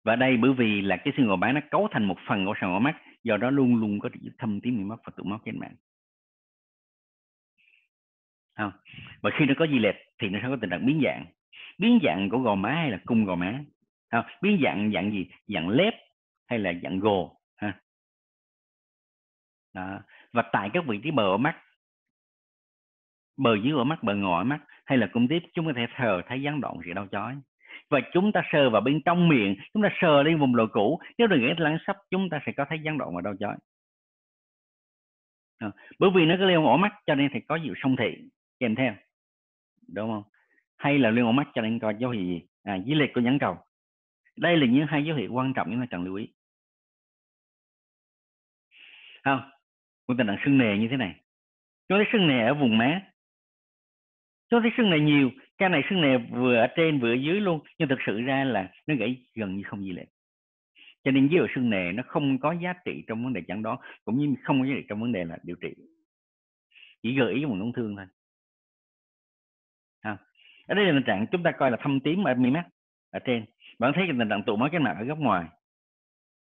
Và đây bởi vì là cái xương gò má nó cấu thành một phần của sàn gò mắt, do đó luôn luôn có thâm tím miệng mắt và tụ máu trên mạng. Không? và khi nó có di lệch thì nó sẽ có tình trạng biến dạng. Biến dạng của gò má hay là cung gò má? Không? biến dạng dạng gì? Dạng lép hay là dạng gồ? Ha đó. và tại các vị trí bờ ở mắt, bờ dưới ở mắt, bờ ngọ mắt hay là cung tiếp, chúng có thể thờ thấy gián đoạn sự đau chói và chúng ta sờ vào bên trong miệng chúng ta sờ lên vùng lồi cũ. Nếu đừng nghĩ lắng sắp chúng ta sẽ có thấy gián đoạn và đau chói. À, bởi vì nó có liên ổ mắt cho nên thì có dịu sông thị. Kèm theo đúng không? Hay là liên ổ mắt cho nên có dấu hiệu gì? À, dưới liệt của nhãn cầu. Đây là những hai dấu hiệu quan trọng chúng ta cần lưu ý. Không một tình trạng sưng nề như thế này. Chúng thấy sưng nề ở vùng má. Chúng thấy sưng nề nhiều cái này sưng nề vừa ở trên vừa ở dưới luôn nhưng thực sự ra là nó gãy gần như không gì lệ cho nên dưới sưng nề nó không có giá trị trong vấn đề chẩn đoán cũng như không có giá trị trong vấn đề là điều trị. Chỉ gợi ý một tổn thương thôi. À. ở đây là tình trạng chúng ta coi là thâm tím ở mi mắt ở trên. Bạn thấy cái tình trạng tụ máu cái mặt ở góc ngoài.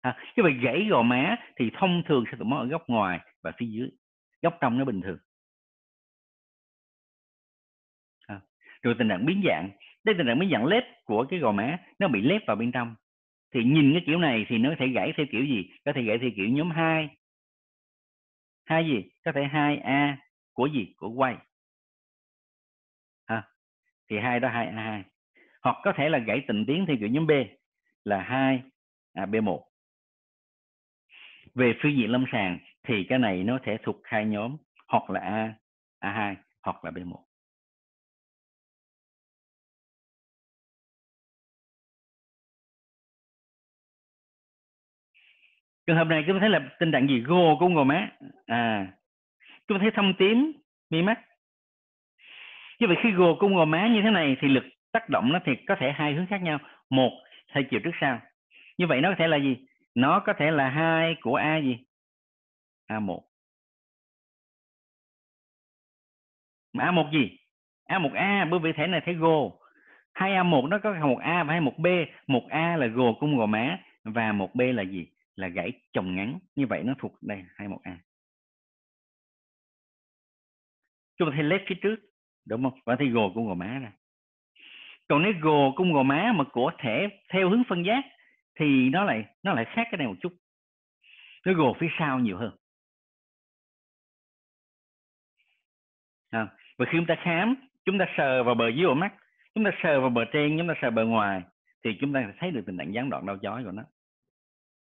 À, cái việc gãy gò má thì thông thường sẽ tụ máu ở góc ngoài và phía dưới. Góc trong nó bình thường. Rồi tình trạng biến dạng. Đây tình trạng biến dạng lép của cái gò má nó bị lép vào bên trong. Thì nhìn cái kiểu này thì nó có thể gãy theo kiểu gì? Có thể gãy theo kiểu nhóm 2 hai gì? Có thể hai a của gì? Của quay ha. Thì hai đó hai a hai. Hoặc có thể là gãy tình tiến theo kiểu nhóm b là hai à, b 1 về phương diện lâm sàng thì cái này nó thể thuộc hai nhóm hoặc là a a 2 hoặc là b 1 trường hợp này chúng ta thấy là tình trạng gì? Gồ cung gò má. À chúng ta thấy thâm tím, mi mắt. Như vậy khi gồ cung gò má như thế này thì lực tác động nó thì có thể hai hướng khác nhau. Một theo chiều trước sau. Như vậy nó có thể là gì? Nó có thể là hai của a gì? A một. A một gì? A một a, bởi vì thể này thấy gồ. Hai a một nó có một a và hai một b. Một a là gồ cung gò má và một b là gì? là gãy chồng ngắn như vậy nó thuộc đây 21a chúng ta thấy lép phía trước đúng không? Và thấy gồ cung gò má ra. Còn nếu gồ cung gò má mà của thể theo hướng phân giác thì nó lại nó lại khác cái này một chút. Nó gồ phía sau nhiều hơn. À, và khi chúng ta khám chúng ta sờ vào bờ dưới ổ mắt chúng ta sờ vào bờ trên chúng ta sờ bờ ngoài thì chúng ta sẽ thấy được tình trạng gián đoạn đau chói của nó.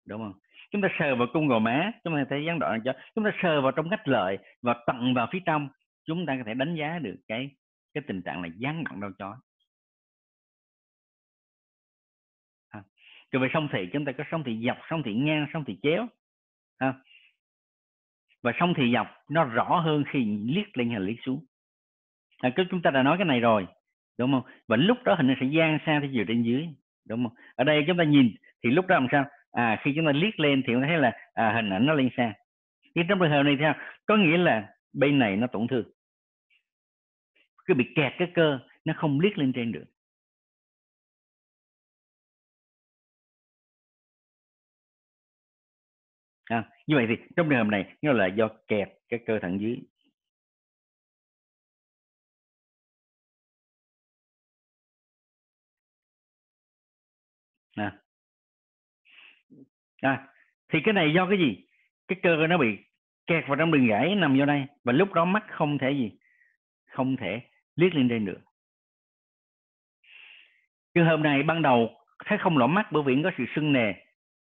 Đúng không? Chúng ta sờ vào cung gò má chúng ta thấy gián đoạn cho chúng ta sờ vào trong ngách lợi và tận vào phía trong chúng ta có thể đánh giá được cái cái tình trạng là gián đoạn đau chói à. rồi về song thị chúng ta có song thị dọc song thị ngang song thị chéo à. và song thị dọc nó rõ hơn khi liếc lên hay liếc xuống à, cái chúng ta đã nói cái này rồi đúng không và lúc đó hình nó sẽ gian xa theo chiều trên dưới đúng không ở đây chúng ta nhìn thì lúc đó làm sao à khi chúng ta liếc lên thì chúng ta thấy là à, hình ảnh nó lên xa. Nhưng trong trường hợp này theo có nghĩa là bên này nó tổn thương. Cứ bị kẹt cái cơ nó không liếc lên trên được. À, như vậy thì trong trường hợp này nó là do kẹt cái cơ thẳng dưới. À thì cái này do cái gì? Cái cơ nó bị kẹt vào trong đường gãy nằm vô đây và lúc đó mắt không thể gì? Không thể liếc lên trên được. Trường hợp này ban đầu thấy không lỗ mắt bởi vì có sự sưng nề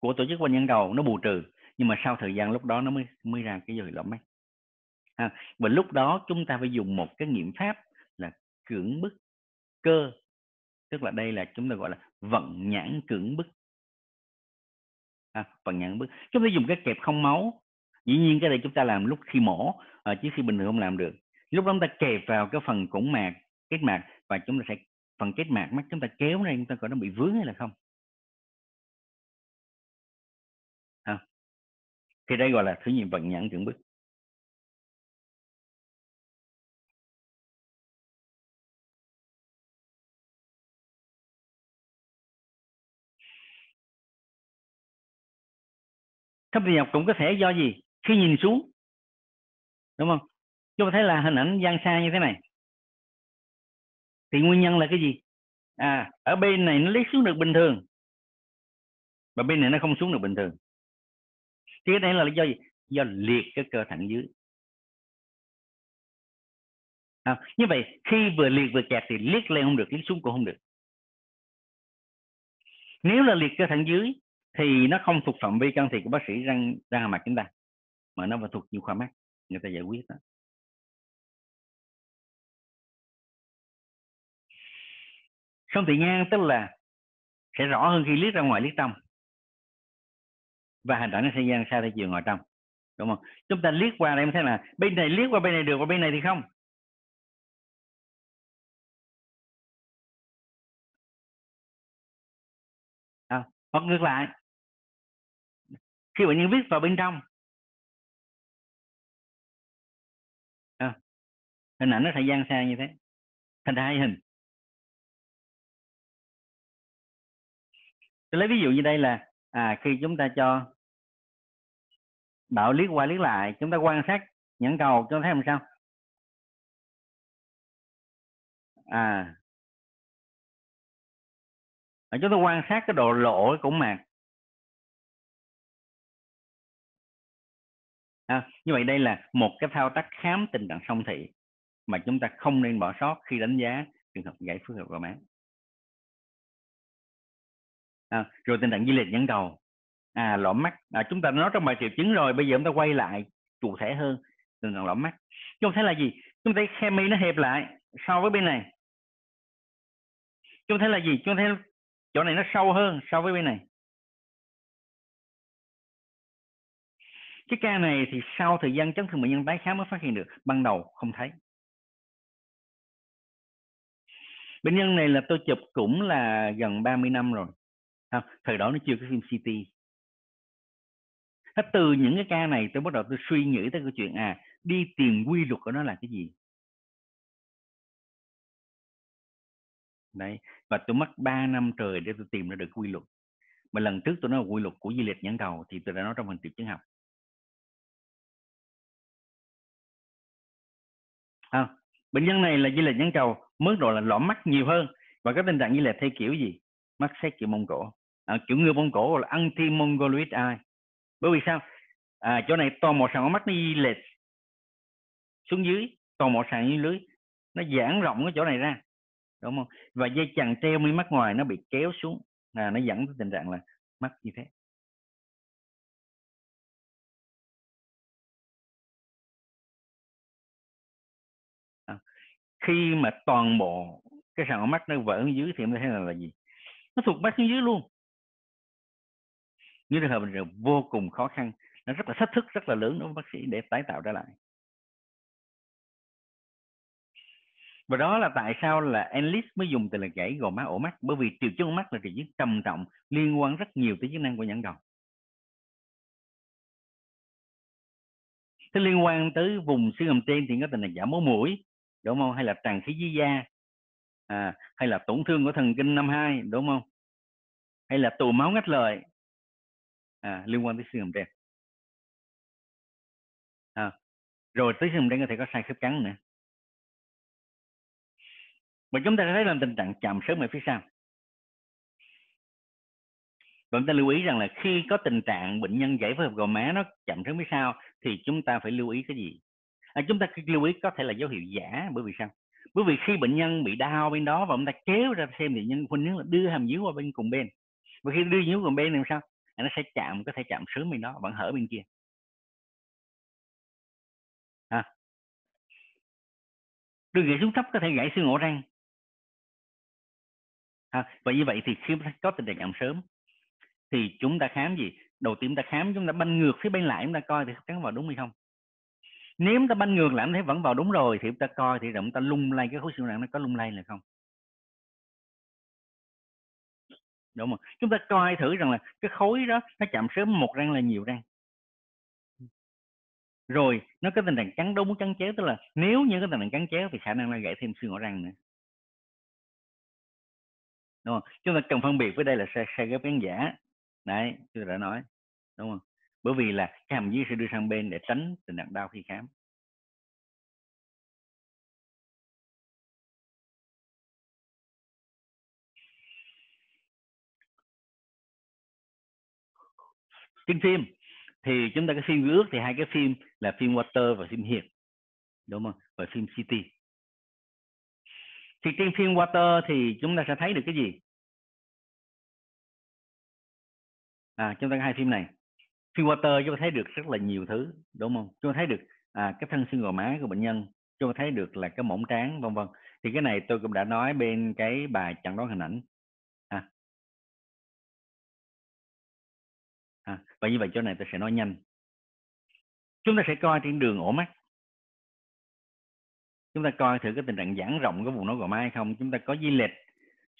của tổ chức quanh nhãn cầu nó bù trừ nhưng mà sau thời gian lúc đó nó mới mới ra cái dấu hiệu lỗ mắt. À, và lúc đó chúng ta phải dùng một cái nghiệm pháp là cưỡng bức cơ tức là đây là chúng ta gọi là vận nhãn cưỡng bức à, phần nhận bước. Chúng ta dùng cái kẹp không máu. Dĩ nhiên cái này chúng ta làm lúc khi mổ à, chứ khi bình thường không làm được. Lúc đó chúng ta kẹp vào cái phần củng mạc kết mạc và chúng ta sẽ phần kết mạc mắt chúng ta kéo ra chúng ta coi nó bị vướng hay là không. À. thì đây gọi là thử nghiệm vận nhãn chuẩn bức thâm thị nhập cũng có thể do gì? Khi nhìn xuống. Đúng không? Chúng ta thấy là hình ảnh gian xa như thế này. Thì nguyên nhân là cái gì? À ở bên này nó liếc xuống được bình thường. Và bên này nó không xuống được bình thường. Thì cái này là do gì? Do liệt cái cơ thẳng dưới. À, như vậy khi vừa liệt vừa kẹt thì liếc lên không được liếc xuống cũng không được. Nếu là liệt cơ thẳng dưới thì nó không thuộc phạm vi can thiệp của bác sĩ răng răng hàm mặt chúng ta mà nó phải thuộc nhiều khoa mắt người ta giải quyết đó. Song thị ngang tức là sẽ rõ hơn khi liếc ra ngoài liếc trong. Và hành động nó sẽ gian xa theo chiều ngoài trong đúng không? Chúng ta liếc qua đây thế thấy là bên này liếc qua bên này được và bên này thì không. À, hoặc ngược lại khi bệnh nhân viết vào bên trong. À, hình ảnh nó sẽ gian xa như thế. Thành ra hai hình. Tôi lấy ví dụ như đây là à khi chúng ta cho bảo liếc qua liếc lại chúng ta quan sát nhãn cầu cho thấy làm sao? À. Chúng ta quan sát cái độ lộ của mạc. À, như vậy đây là một cái thao tác khám tình trạng song thị mà chúng ta không nên bỏ sót khi đánh giá trường hợp gãy phức hợp gò má à, rồi tình trạng di liệt nhãn cầu à lõm mắt. À, chúng ta nói trong bài triệu chứng rồi bây giờ chúng ta quay lại cụ thể hơn. Tình trạng lõm mắt. Chúng ta thấy là gì? Chúng ta thấy khe mi nó hẹp lại so với bên này. Chúng ta thấy là gì? Chúng ta thấy chỗ này nó sâu hơn so với bên này. Cái ca này thì sau thời gian chấn thương bệnh nhân tái khám mới phát hiện được ban đầu không thấy. Bệnh nhân này là tôi chụp cũng là gần 30 năm rồi. À, thời đó nó chưa có phim CT Thế từ những cái ca này tôi bắt đầu tôi suy nghĩ tới cái chuyện à đi tìm quy luật của nó là cái gì? Đấy và tôi mất 3 năm trời để tôi tìm ra được quy luật. Mà lần trước tôi nói quy luật của di liệt nhãn cầu thì tôi đã nói trong phần tiệp chứng học. À, bệnh nhân này là di lệch nhãn cầu mức độ là lõm mắt nhiều hơn. Và có tình trạng di lệch theo kiểu gì? Mắt xét kiểu mông cổ. À, kiểu ngựa mông cổ là anti mongoloid eye. Bởi vì sao? À, chỗ này toàn một sàn mắt nó di lệch xuống dưới toàn bộ sàn dưới lưới. Nó giãn rộng cái chỗ này ra đúng không? Và dây chằng treo mi mắt ngoài nó bị kéo xuống. Là nó dẫn tới tình trạng là mắt như thế. Khi mà toàn bộ cái sàn mắt nó vỡ dưới thì em thấy là là gì? Nó thuộc mắt xuống dưới luôn. Như trường hợp này vô cùng khó khăn, nó rất là thách thức, rất là lớn đối với bác sĩ để tái tạo trở lại. Và đó là tại sao là Enlis mới dùng từ là gãy gò má ổ mắt bởi vì triệu chứng mắt là triệu chứng trầm trọng, liên quan rất nhiều tới chức năng của nhãn cầu. Thế liên quan tới vùng xương hàm trên thì có tình là giảm máu mũi đúng không? Hay là tràn khí dưới da à, hay là tổn thương của thần kinh năm hai đúng không? Hay là tù máu ngắt lời à, liên quan tới xương hàm trên à, rồi tới xương hàm trên có thể có sai khớp cắn nữa. Mà chúng ta thấy là tình trạng chậm sớm ở phía sau. Và chúng ta lưu ý rằng là khi có tình trạng bệnh nhân giải phẫu gò má nó chậm sớm phía sau thì chúng ta phải lưu ý cái gì? À, chúng ta lưu ý có thể là dấu hiệu giả bởi vì sao? Bởi vì khi bệnh nhân bị đau bên đó và chúng ta kéo ra xem thì nhân khuynh hướng là đưa hàm dưới qua bên cùng bên. Và khi đưa dưới cùng bên thì sao? À, nó sẽ chạm có thể chạm sớm bên đó vẫn hở bên kia. À. đường gãy xuống thấp có thể gãy xương ổ răng. À, và như vậy thì khi có tình trạng chạm sớm thì chúng ta khám gì? Đầu tiên chúng ta khám chúng ta banh ngược phía bên lại chúng ta coi thì cắn vào đúng hay không nếu chúng ta banh ngược lại thấy vẫn vào đúng rồi thì chúng ta coi thì chúng ta lung lay, cái khối xương nặng nó có lung lay là không? Đúng không chúng ta coi thử rằng là cái khối đó nó chạm sớm một răng là nhiều răng. Rồi, nó có tình trạng cắn đúng cắn chéo, tức là nếu như có tình trạng cắn chéo thì khả năng là gãy thêm xương ở răng nữa. Đúng không chúng ta cần phân biệt với đây là sai sai ghép khán giả. Đấy tôi đã nói. Đúng không bởi vì là cái hàm dưới sẽ đưa sang bên để tránh tình trạng đau khi khám. Trên phim, thì chúng ta cái phim ước thì hai cái phim là phim water và phim hiệp, đúng không? Và phim city. Thì trên phim water thì chúng ta sẽ thấy được cái gì? À chúng ta có hai phim này phim water chúng ta thấy được rất là nhiều thứ đúng không? Chúng ta thấy được à, cái thân xương gò má của bệnh nhân chúng ta thấy được là cái mỏng tráng vân vân. Thì cái này tôi cũng đã nói bên cái bài chẩn đoán hình ảnh. À. À, và như vậy chỗ này tôi sẽ nói nhanh. Chúng ta sẽ coi trên đường ổ mắt. Chúng ta coi thử cái tình trạng giãn rộng cái vùng nối gò má hay không. Chúng ta có di lệch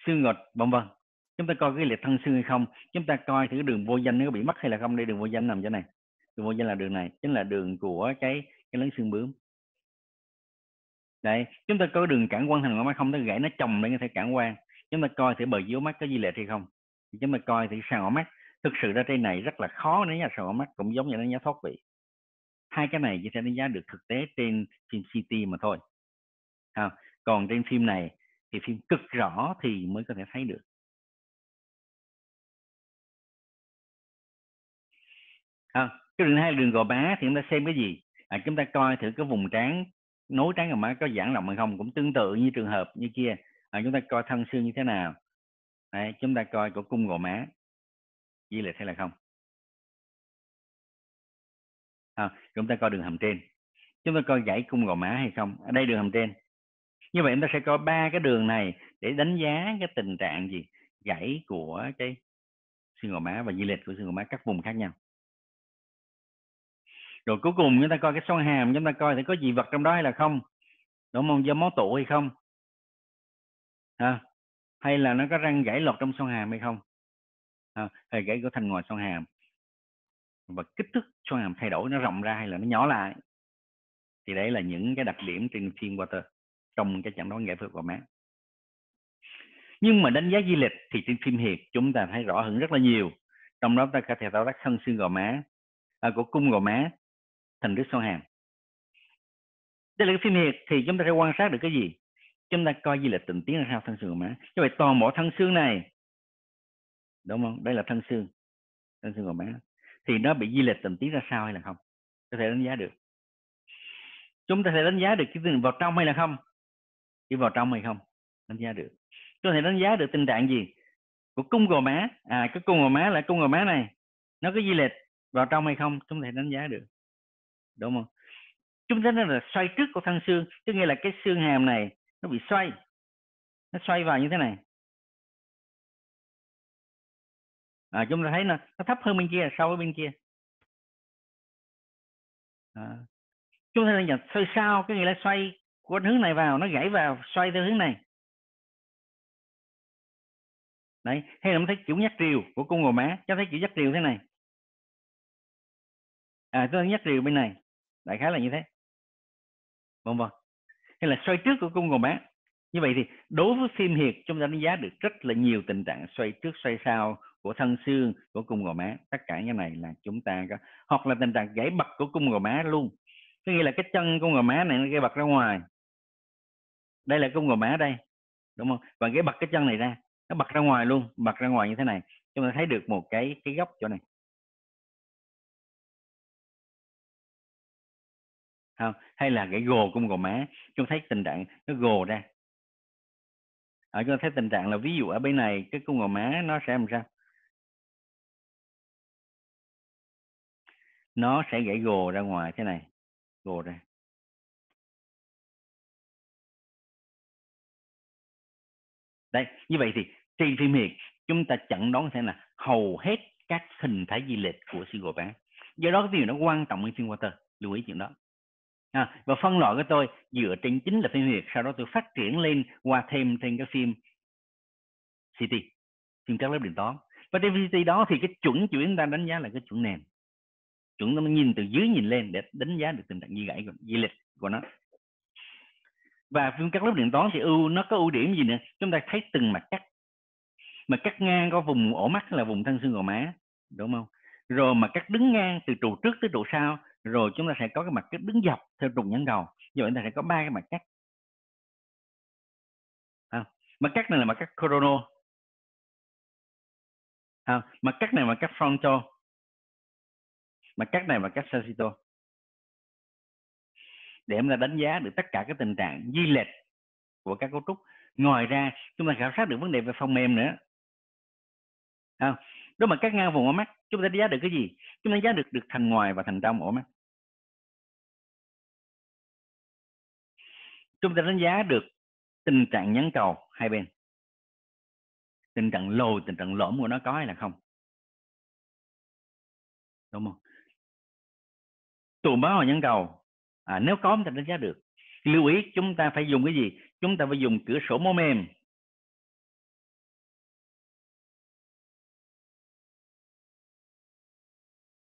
xương ngực vân vân chúng ta coi cái liệt thân xương hay không? Chúng ta coi thử đường vô danh nó có bị mất hay là không đây đường vô danh nằm chỗ này. Đường vô danh là đường này chính là đường của cái cái lớn xương bướm. Đây chúng ta có đường cản quan thành ngõ mắt không nó gãy nó chồng lên có thể cản quan chúng ta coi thử bờ dưới mắt có di lệch hay không. Chúng ta coi thử sàn ngõ mắt. Thực sự ra trên này rất là khó nếu nhà sàn ngõ mắt cũng giống như đánh giá thoát vị. Hai cái này chỉ sẽ đánh giá được thực tế trên phim CT mà thôi. À, còn trên phim này thì phim cực rõ thì mới có thể thấy được. À, cái đường hai đường gò má thì chúng ta xem cái gì? À, chúng ta coi thử cái vùng trán nối trán gò má có giãn rộng hay không cũng tương tự như trường hợp như kia. À, chúng ta coi thân xương như thế nào? Đấy, chúng ta coi của cung gò má. Di lệch hay là không? À, chúng ta coi đường hầm trên. Chúng ta coi gãy cung gò má hay không? Ở đây đường hầm trên. Như vậy chúng ta sẽ coi ba cái đường này để đánh giá cái tình trạng gì? Gãy của cái xương gò má và di lệch của xương gò má các vùng khác nhau rồi cuối cùng chúng ta coi cái xoang hàm chúng ta coi thì có gì vật trong đó hay là không. Đúng không? Do máu tụ hay không? À, hay là nó có răng gãy lọt trong xoang hàm hay không? À, hay gãy của thành ngoài xoang hàm? Và kích thước xoang hàm thay đổi nó rộng ra hay là nó nhỏ lại? Thì đấy là những cái đặc điểm trên thiên water trong cái chẩn đoán giải phẫu vào má nhưng mà đánh giá di lệch thì trên phim hiệt chúng ta thấy rõ hơn rất là nhiều. Trong đó ta có thể tạo tác thân xương gò má à, của cung gò má thành đứt xoang hàm. Đây là cái phim hiệt thì chúng ta sẽ quan sát được cái gì? Chúng ta coi gì là tình tiến ra sao thân xương của má như vậy toàn bộ thân xương này, đúng không? Đây là thân xương thân xương của má thì nó bị di lệch tình tiến ra sao hay là không? Có thể đánh giá được. Chúng ta thể đánh giá được cái tình vào trong hay là không? Đi vào trong hay không? Đánh giá được. Có thể đánh giá được tình trạng gì? Của cung gò má. À cái cung gò má là cung gò má này. Nó có di lệch vào trong hay không? Chúng ta thể đánh giá được đúng không? Chúng ta nói là xoay trước của thân xương tức nghĩa là cái xương hàm này nó bị xoay. Nó xoay vào như thế này. À, chúng ta thấy nó, nó thấp hơn bên kia so với bên kia. À. chúng ta nhận xoay sao cái nghĩa là xoay của hướng này vào nó gãy vào xoay theo hướng này. Đấy hay là mình thấy kiểu nhắc rìu của cung gò má cho thấy kiểu nhắc rìu thế này. À tôi nhắc rìu bên này đại khái là như thế. Vâng vâng hay là xoay trước của cung gò má như vậy thì đối với phim hiệt chúng ta đánh giá được rất là nhiều tình trạng xoay trước, xoay sau của thân xương, của cung gò má. Tất cả những này là chúng ta có, hoặc là tình trạng gãy bật của cung gò má luôn. Có nghĩa là cái chân cung gò má này nó gãy bật ra ngoài. Đây là cung gò má đây, đúng không? Và gãy bật cái chân này ra, nó bật ra ngoài luôn bật ra ngoài như thế này. Chúng ta thấy được một cái cái góc chỗ này. Không? Hay là cái gồ cung gò má chúng thấy tình trạng nó gồ ra. Ở chúng thấy tình trạng là ví dụ ở bên này, cái cung gò má nó sẽ làm sao? Nó sẽ gãy gồ ra ngoài thế này, gồ ra. Đây, như vậy thì trên phim hiệt chúng ta chẩn đoán sẽ là hầu hết các hình thái di lệch của xương gò má do đó cái điều nó quan trọng hơn phim water lưu ý chuyện đó à, và phân loại của tôi dựa trên chính là phim việt sau đó tôi phát triển lên qua thêm trên cái phim city phim các lớp điện toán. Và trên city đó thì cái chuẩn chủ chúng ta đánh giá là cái chuẩn nền. Chuẩn nó nhìn từ dưới nhìn lên để đánh giá được tình trạng di gãy di lệch của nó. Và phim các lớp điện toán thì ưu nó có ưu điểm gì nữa? Chúng ta thấy từng mặt cắt. Mà cắt ngang có vùng ổ mắt là vùng thân xương gò má đúng không? Rồi mà cắt đứng ngang từ trụ trước tới trụ sau rồi chúng ta sẽ có cái mặt cắt đứng dọc theo trục nhãn cầu như vậy chúng ta sẽ có ba cái mặt cắt. À, mặt cắt này là mặt cắt coronal. À, mặt cắt này là mặt cắt frontal. Mặt cắt này là mặt cắt sagittal để chúng ta đánh giá được tất cả các tình trạng di lệch của các cấu trúc. Ngoài ra chúng ta khảo sát được vấn đề về phần mềm nữa. À, đó mà các ngang vùng ở mắt chúng ta đánh giá được cái gì? Chúng ta đánh giá được được thành ngoài và thành trong ổ mắt chúng ta đánh giá được tình trạng nhấn cầu hai bên. Tình trạng lồi tình trạng lõm của nó có hay là không? Đúng không? Tụ máu và nhấn cầu à, nếu có chúng ta đánh giá được. Lưu ý chúng ta phải dùng cái gì? Chúng ta phải dùng cửa sổ mô mềm.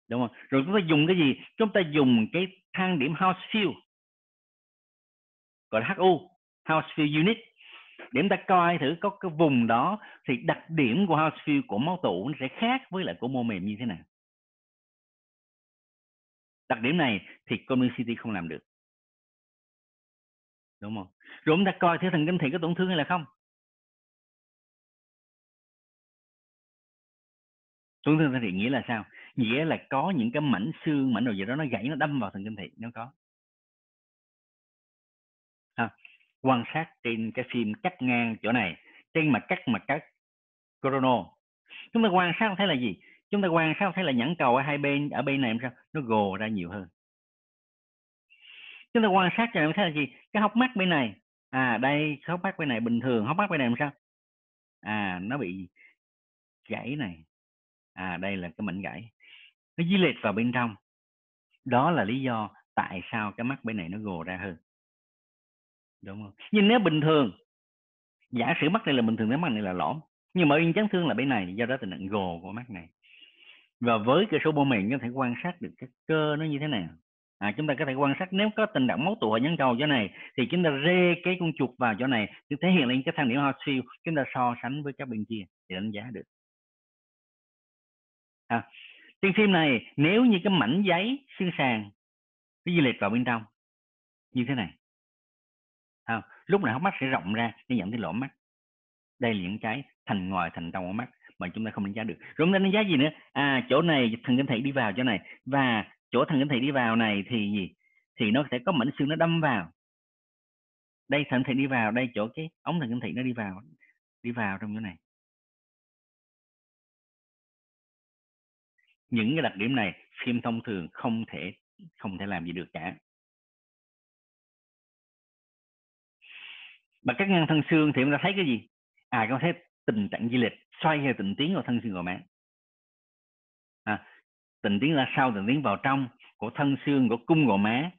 Đúng không? Rồi chúng ta dùng cái gì? Chúng ta dùng cái thang điểm house field, gọi là HU house field unit. Để chúng ta coi thử có cái vùng đó thì đặc điểm của house field của máu tụ nó sẽ khác với lại của mô mềm như thế nào. Đặc điểm này thì community không làm được. Đúng không? Rồi chúng ta coi thử thần kinh thị có tổn thương hay là không. Tổn thương thần thị nghĩa là sao? Nghĩa là có những cái mảnh xương, mảnh đồ gì đó nó gãy, nó đâm vào thần kinh thị nó có. Ha. quan sát trên cái phim cắt ngang chỗ này, trên mặt cắt mặt cắt corona chúng ta quan sát thấy là gì? Chúng ta quan sát thấy là nhãn cầu ở hai bên, ở bên này làm sao? Nó gồ ra nhiều hơn. Chúng ta quan sát cho thấy là gì? Cái hốc mắt bên này. À đây hốc mắt bên này bình thường, hốc mắt bên này làm sao? À nó bị gãy này. À đây là cái mảnh gãy nó di lệch vào bên trong. Đó là lý do tại sao cái mắt bên này nó gồ ra hơn. Đúng không? Nhưng nếu bình thường giả sử mắt này là bình thường cái mắt này là lõm nhưng mà yên chấn thương là bên này do đó tình trạng gồ của mắt này. Và với cái số bô mềm có thể quan sát được cái cơ nó như thế nào. À, chúng ta có thể quan sát nếu có tình trạng máu tụ ở nhãn cầu chỗ này thì chúng ta rê cái con chuột vào chỗ này chúng thể hiện lên cái thang điểm Hounsfield chúng ta so sánh với các bên kia để đánh giá được. À, trên phim này nếu như cái mảnh giấy xương sàn nó di lệch vào bên trong như thế này. À, lúc này hốc mắt sẽ rộng ra để dẫn cái lỗ mắt. Đây là những cái thành ngoài thành trong của mắt mà chúng ta không đánh giá được. Rồi chúng ta đánh giá gì nữa. À chỗ này thần kinh thị đi vào chỗ này. Và chỗ thần kinh thị đi vào này thì gì? Thì nó sẽ có mảnh xương nó đâm vào. Đây thận thị đi vào đây chỗ cái ống thần kinh thị nó đi vào đi vào trong chỗ này. Những cái đặc điểm này phim thông thường không thể không thể làm gì được cả. Mà các ngăn thân xương thì chúng ta thấy cái gì? À có thấy tình trạng di lịch xoay hay tình tiến vào thân xương gò má. À, tình tiến ra sau tình tiến vào trong của thân xương của cung gò má.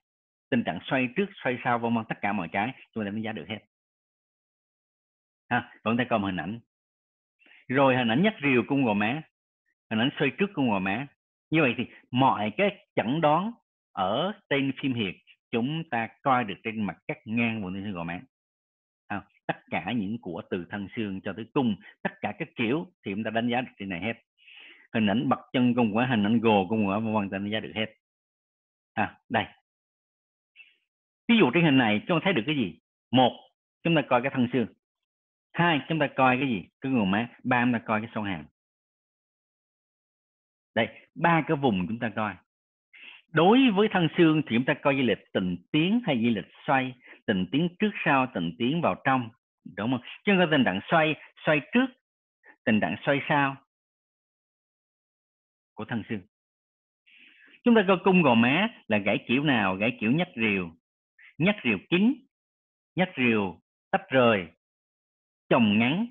Tình trạng xoay trước xoay sau vân vân tất cả mọi cái chúng ta đánh giá được hết. Ha vẫn tay còn hình ảnh. Rồi hình ảnh nhắc rìu cung gò má hình ảnh xoay trước của ngoài má như vậy thì mọi cái chẩn đoán ở trên phim hiệp chúng ta coi được trên mặt cắt ngang vùng xương gò má à, tất cả những của từ thân xương cho tới cung tất cả các kiểu thì chúng ta đánh giá được trên này hết. Hình ảnh bật chân cung quả hình ảnh gồ cung quả vân vân đánh giá được hết. À đây. Ví dụ trên hình này chúng ta thấy được cái gì? Một chúng ta coi cái thân xương. Hai chúng ta coi cái gì? Cái nguồn má ba chúng ta coi cái song hàm đây, ba cái vùng chúng ta coi. Đối với thân xương thì chúng ta coi di lịch tình tiến hay di lịch xoay, tình tiến trước sau, tình tiến vào trong, đúng không? Chứ không có tình trạng xoay xoay trước, tình trạng xoay sau của thân xương. Chúng ta coi cung gò má là gãy kiểu nào, gãy kiểu nhắc rìu nhắc rìu kín nhắc rìu tách rời, chồng ngắn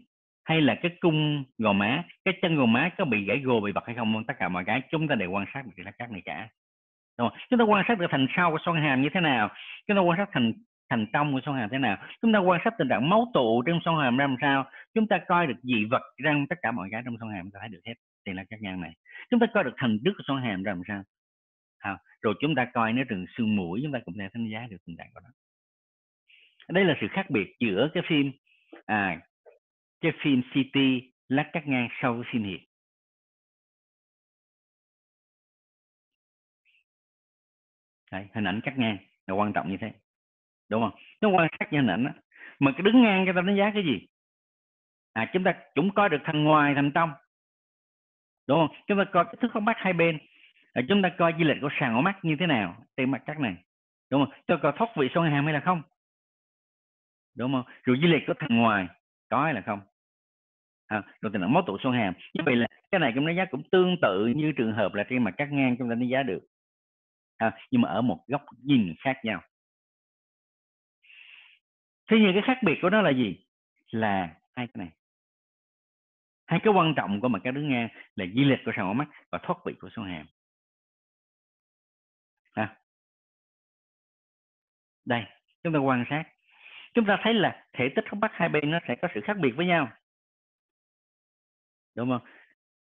hay là cái cung gò má cái chân gò má có bị gãy gồ bị bật hay không tất cả mọi cái chúng ta đều quan sát được các này cả. Đúng không? chúng ta quan sát được thành sau của xoang hàm như thế nào? Chúng ta quan sát thành thành trong của xoang hàm thế nào? Chúng ta quan sát tình trạng máu tụ trong xoang hàm ra làm sao? Chúng ta coi được dị vật răng tất cả mọi cái trong xoang hàm chúng ta thấy được hết. Thì là các ngang này. Chúng ta coi được thành đức của xoang hàm ra làm sao? À, rồi chúng ta coi nếu trường xương mũi chúng ta cũng thể đánh giá được tình trạng của nó. Đây là sự khác biệt giữa cái phim à, Sheffield phim CT lát cắt ngang sau xin hiệp Đấy, hình ảnh cắt ngang là quan trọng như thế đúng không? Nó quan sát như hình ảnh đó. mà cái đứng ngang cho ta đánh giá cái gì? À chúng ta cũng coi được thằng ngoài thằng trong đúng không? Chúng ta coi cái thức không mắt hai bên à, chúng ta coi di lệch của sàn ổ mắt như thế nào trên mặt cắt này đúng không? Tôi coi thoát vị số hàng hay là không đúng không? Rồi di lệch của thằng ngoài có hay là không? À, rồi tình trạng máu tụ xoang hàm như vậy là cái này cũng đánh giá cũng tương tự như trường hợp là trên mặt cắt ngang chúng ta đánh giá được. À, nhưng mà ở một góc nhìn khác nhau. Thế nhưng cái khác biệt của nó là gì? Là hai cái này. Hai cái quan trọng của mặt cắt đứng ngang là di lệch của sàn mắt và thoát vị của xoang hàm à. đây chúng ta quan sát chúng ta thấy là thể tích hốc mắt hai bên nó sẽ có sự khác biệt với nhau. Đúng không?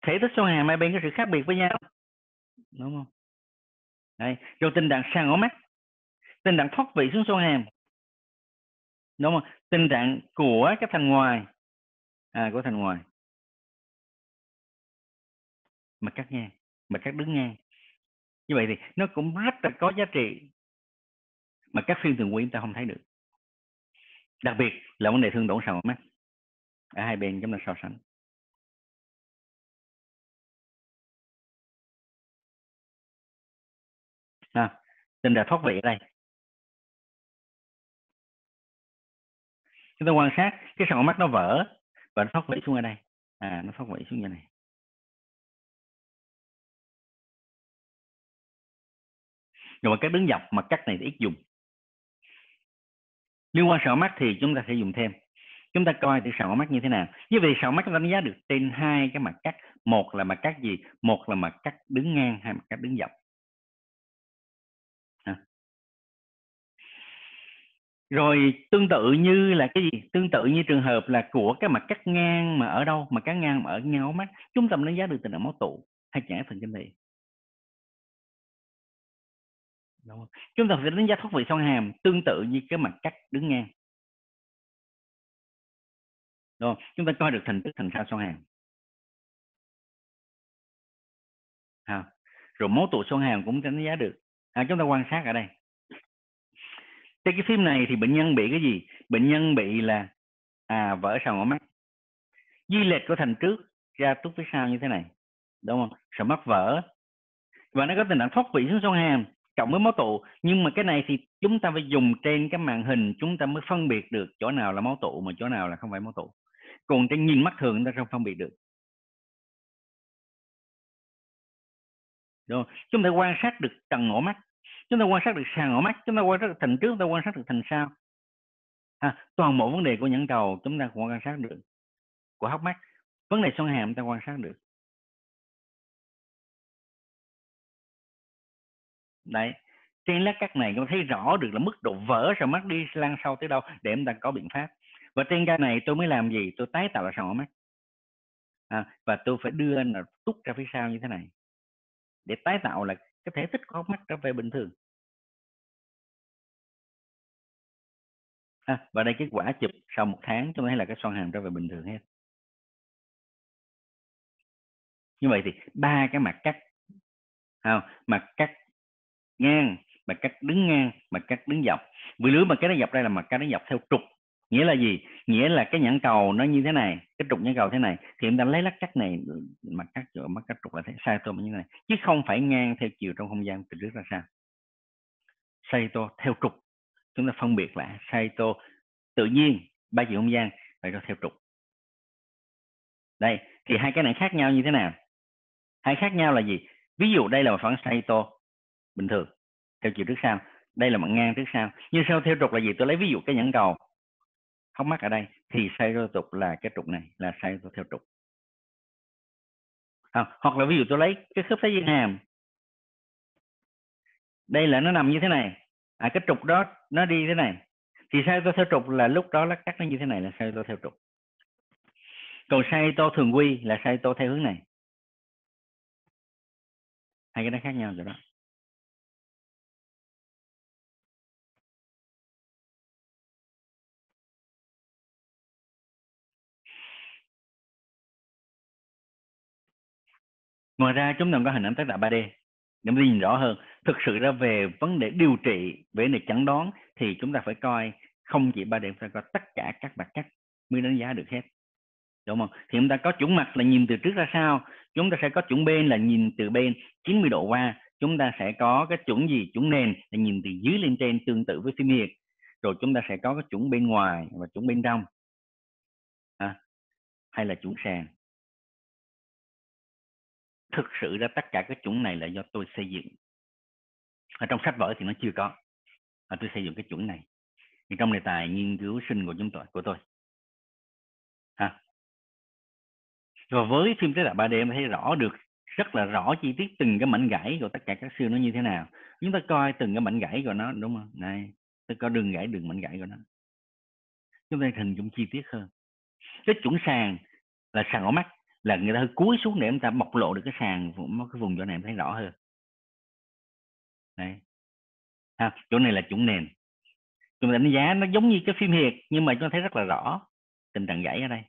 Thể tích xoang hàm hai bên có sự khác biệt với nhau. Đúng không? Đấy. rồi tình trạng sàn ổ mắt. Tình trạng thoát vị xuống xoang hàm đúng không? Tình trạng của cái thành ngoài. À của thành ngoài. Mà cắt ngang mà cắt đứng ngang. Như vậy thì nó cũng rất là có giá trị. Mà các phim thường quy chúng ta không thấy được đặc biệt là vấn đề thương tổn sàn mắt ở hai bên chúng ta so sánh. À, tình trạng thoát vị ở đây. Chúng ta quan sát cái sàn mắt nó vỡ và nó thoát vị xuống ở đây. À nó thoát vị xuống như này. Rồi cái đứng dọc mặt cắt này thì ít dùng liên quan sọ mắt thì chúng ta sẽ dùng thêm. Chúng ta coi thì sọ mắt như thế nào. Như vậy sọ mắt chúng ta đánh giá được trên hai cái mặt cắt. Một là mặt cắt gì? Một là mặt cắt đứng ngang hay mặt cắt đứng dọc? Rồi tương tự như là cái gì? Tương tự như trường hợp là của cái mặt cắt ngang mà ở đâu? Mà cắt ngang mà ở nhau mắt chúng ta đánh giá được tình trạng máu tụ hay chảy phần kinh thị Đúng không? chúng ta sẽ đánh giá thoát vị xoang hàm tương tự như cái mặt cắt đứng ngang. Đúng không? chúng ta coi được thành tích thành sao xoang hàm. À, rồi máu tụ xoang hàm cũng đánh giá được. À, chúng ta quan sát ở đây. Trên cái phim này thì bệnh nhân bị cái gì? Bệnh nhân bị là à vỡ ở mắt. Di lệch của thành trước ra tút phía sau như thế này. Đúng không? Sào mắt vỡ. Và nó có tình trạng thoát vị xuống xoang hàm cộng với máu tụ. Nhưng mà cái này thì chúng ta phải dùng trên cái màn hình chúng ta mới phân biệt được chỗ nào là máu tụ mà chỗ nào là không phải máu tụ. Còn trên nhìn mắt thường chúng ta không phân biệt được. Đúng không? chúng ta quan sát được trần ngõ mắt. Chúng ta quan sát được sàn ngõ mắt chúng ta quan sát được thành trước chúng ta quan sát được thành sau. À, toàn bộ vấn đề của nhãn cầu chúng ta quan sát được của hốc mắt. Vấn đề xoang hàm chúng ta quan sát được. Đấy. Trên lá cắt này con thấy rõ được là mức độ vỡ sau mắt đi lan sâu tới đâu để chúng ta có biện pháp. Và trên cái này tôi mới làm gì? Tôi tái tạo lại sọ mắt. À, và tôi phải đưa nó tút ra phía sau như thế này. Để tái tạo là cái thể tích của hốc mắt trở về bình thường. À, và đây kết quả chụp sau một tháng tôi thấy là cái xoang hàm trở về bình thường hết. Như vậy thì ba cái mặt cắt không? Mặt cắt ngang mặt cắt đứng ngang mặt cắt đứng dọc. Vì lưới bằng cách nó dọc đây là mặt cắt nó dọc theo trục. Nghĩa là gì? Nghĩa là cái nhãn cầu nó như thế này, cái trục nhãn cầu thế này, thì chúng ta lấy lát cắt này ừ, mặt cắt chỗ mắt cắt trục là thế, sai tôi như thế này. Chứ không phải ngang theo chiều trong không gian từ trước ra sao. Sai tô theo trục. Chúng ta phân biệt lại sai tô tự nhiên, ba chiều không gian, phải có theo trục. Đây, thì hai cái này khác nhau như thế nào? Hai khác nhau là gì? Ví dụ đây là một phản sai tô bình thường theo chiều trước sau. Đây là mặt ngang trước sau. Nhưng sau theo trục là gì? Tôi lấy ví dụ cái nhãn cầu. Hốc mắt ở đây thì sai theo trục là cái trục này là sai theo trục. À, hoặc là ví dụ tôi lấy cái khớp thái dương hàm. Đây là nó nằm như thế này. À cái trục đó nó đi thế này. Thì sai tôi theo trục là lúc đó nó cắt nó như thế này là sai tôi theo trục. Còn sai tôi thường quy là sai tôi theo hướng này. Hai cái đó khác nhau rồi đó. Ngoài ra chúng ta có hình ảnh tác tạo 3D để mình nhìn rõ hơn. Thực sự ra về vấn đề điều trị về này chẩn đoán thì chúng ta phải coi không chỉ 3D phải coi tất cả các mặt cắt mới đánh giá được hết. Đúng không? Thì chúng ta có chuẩn mặt là nhìn từ trước ra sau. Chúng ta sẽ có chuẩn bên là nhìn từ bên 90 độ qua. Chúng ta sẽ có cái chuẩn gì? Chuẩn nền là nhìn từ dưới lên trên tương tự với phim việt. Rồi chúng ta sẽ có cái chuẩn bên ngoài và chuẩn bên trong. À, hay là chuẩn sàn thực sự ra tất cả các chuẩn này là do tôi xây dựng. Ở trong sách vở thì nó chưa có. Mà tôi xây dựng cái chuẩn này. Thì trong đề tài nghiên cứu sinh của chúng tôi, của tôi. Ha? Và với phim tế đạo 3D em thấy rõ được rất là rõ chi tiết từng cái mảnh gãy của tất cả các siêu nó như thế nào. Chúng ta coi từng cái mảnh gãy của nó, đúng không? Này, tôi có đường gãy đường mảnh gãy của nó. Chúng ta hình dung chi tiết hơn. Cái chuẩn sàn là sàn ở mắt là người ta hơi cúi xuống để người ta bộc lộ được cái sàn cái vùng chỗ này em thấy rõ hơn. Đây ha, chỗ này là chuẩn nền. Chúng ta đánh giá nó giống như cái phim hiệt nhưng mà chúng ta thấy rất là rõ tình trạng gãy ở đây.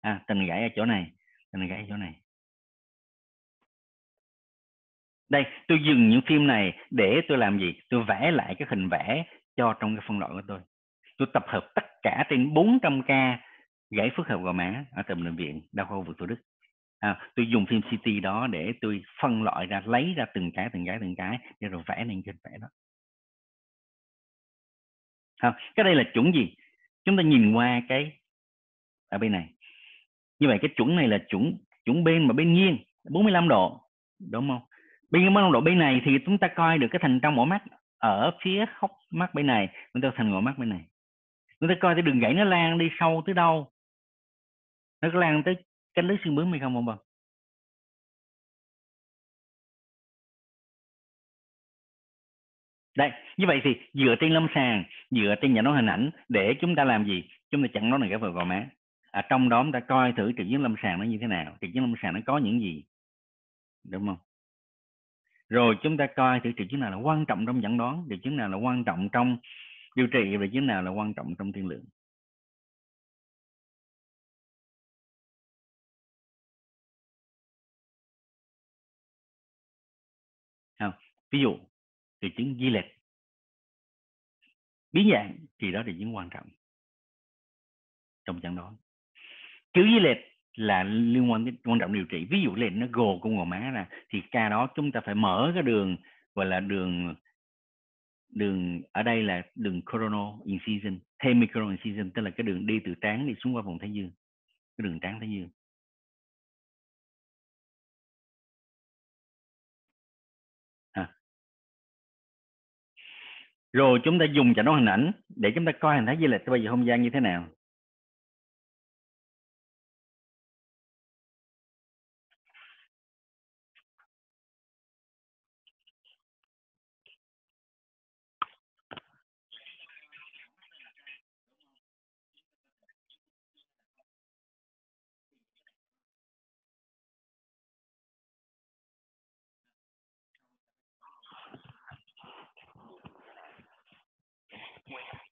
À, tình gãy ở chỗ này tình gãy ở chỗ này. Đây tôi dừng những phim này để tôi làm gì? Tôi vẽ lại cái hình vẽ cho trong cái phân loại của tôi. Tôi tập hợp tất cả trên 400 ca gãy phức hợp gò má ở tầm bệnh viện đa khoa vực thủ đức à, tôi dùng phim CT đó để tôi phân loại ra lấy ra từng cái từng cái từng cái để rồi vẽ lên trên vẽ đó. À, cái đây là chuẩn gì? Chúng ta nhìn qua cái ở bên này. Như vậy cái chuẩn này là chuẩn chuẩn bên mà bên nghiêng 45 độ đúng không? Bên 45 độ bên này thì chúng ta coi được cái thành trong ổ mắt ở phía hốc mắt bên này chúng ta thành ngõ mắt bên này. Chúng ta coi cái đường gãy nó lan đi sâu tới đâu? Nó có lan tới cách lưới xương bướm hay không ông vâng đây như vậy thì dựa trên lâm sàng dựa trên nhận nó hình ảnh để chúng ta làm gì? Chúng ta chặn nó này cái vào gò má. À, trong đó chúng ta coi thử triệu chứng lâm sàng nó như thế nào triệu chứng lâm sàng nó có những gì. Đúng không? Rồi chúng ta coi thử triệu chứng nào là quan trọng trong chẩn đoán triệu chứng nào là quan trọng trong điều trị triệu chứng nào là quan trọng trong tiên lượng. Ví dụ, triệu chứng di lệch. Biến dạng thì đó là triệu chứng quan trọng. Trong chẩn đoán kiểu di lệch là liên quan đến, quan trọng điều trị. Ví dụ lệch nó gồ cung gò má ra, thì ca đó chúng ta phải mở cái đường, gọi là đường đường, ở đây là đường coronal incision hemicoronal incision, tức là cái đường đi từ trán đi xuống qua vùng thái dương. Cái đường trán thái dương. Rồi chúng ta dùng cho nó hình ảnh để chúng ta coi hình thái di lệch bây giờ không gian như thế nào? win.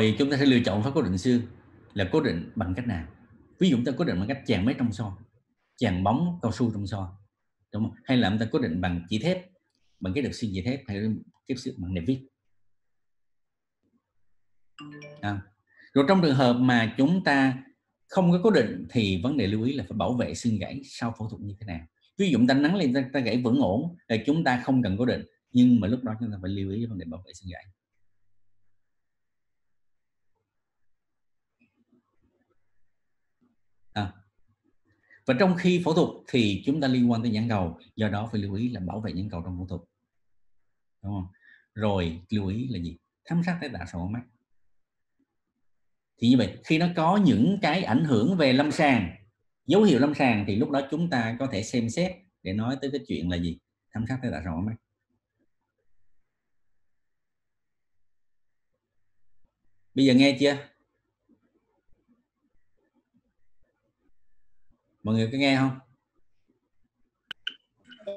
Rồi, chúng ta sẽ lựa chọn pháp cố định xương là cố định bằng cách nào? Ví dụ chúng ta cố định bằng cách chèn mấy trong so chèn bóng cao su trong so đúng không? Hay là chúng ta cố định bằng chỉ thép? Bằng cái được xin chỉ thép hay cái sự bằng nẹp vít à. rồi trong trường hợp mà chúng ta không có cố định thì vấn đề lưu ý là phải bảo vệ xương gãy sau phẫu thuật như thế nào. Ví dụ ta nắng lên ta, ta gãy vẫn ổn thì chúng ta không cần cố định. Nhưng mà lúc đó chúng ta phải lưu ý vấn đề bảo vệ xương gãy. À. và trong khi phẫu thuật thì chúng ta liên quan tới nhãn cầu. Do đó phải lưu ý là bảo vệ nhãn cầu trong phẫu thuật đúng không? Rồi lưu ý là gì? Thám sát tái tạo sau mắt thì như vậy khi nó có những cái ảnh hưởng về lâm sàng dấu hiệu lâm sàng thì lúc đó chúng ta có thể xem xét để nói tới cái chuyện là gì? Thăm sát tái tạo sau mắt bây giờ nghe chưa? Mọi người có nghe không?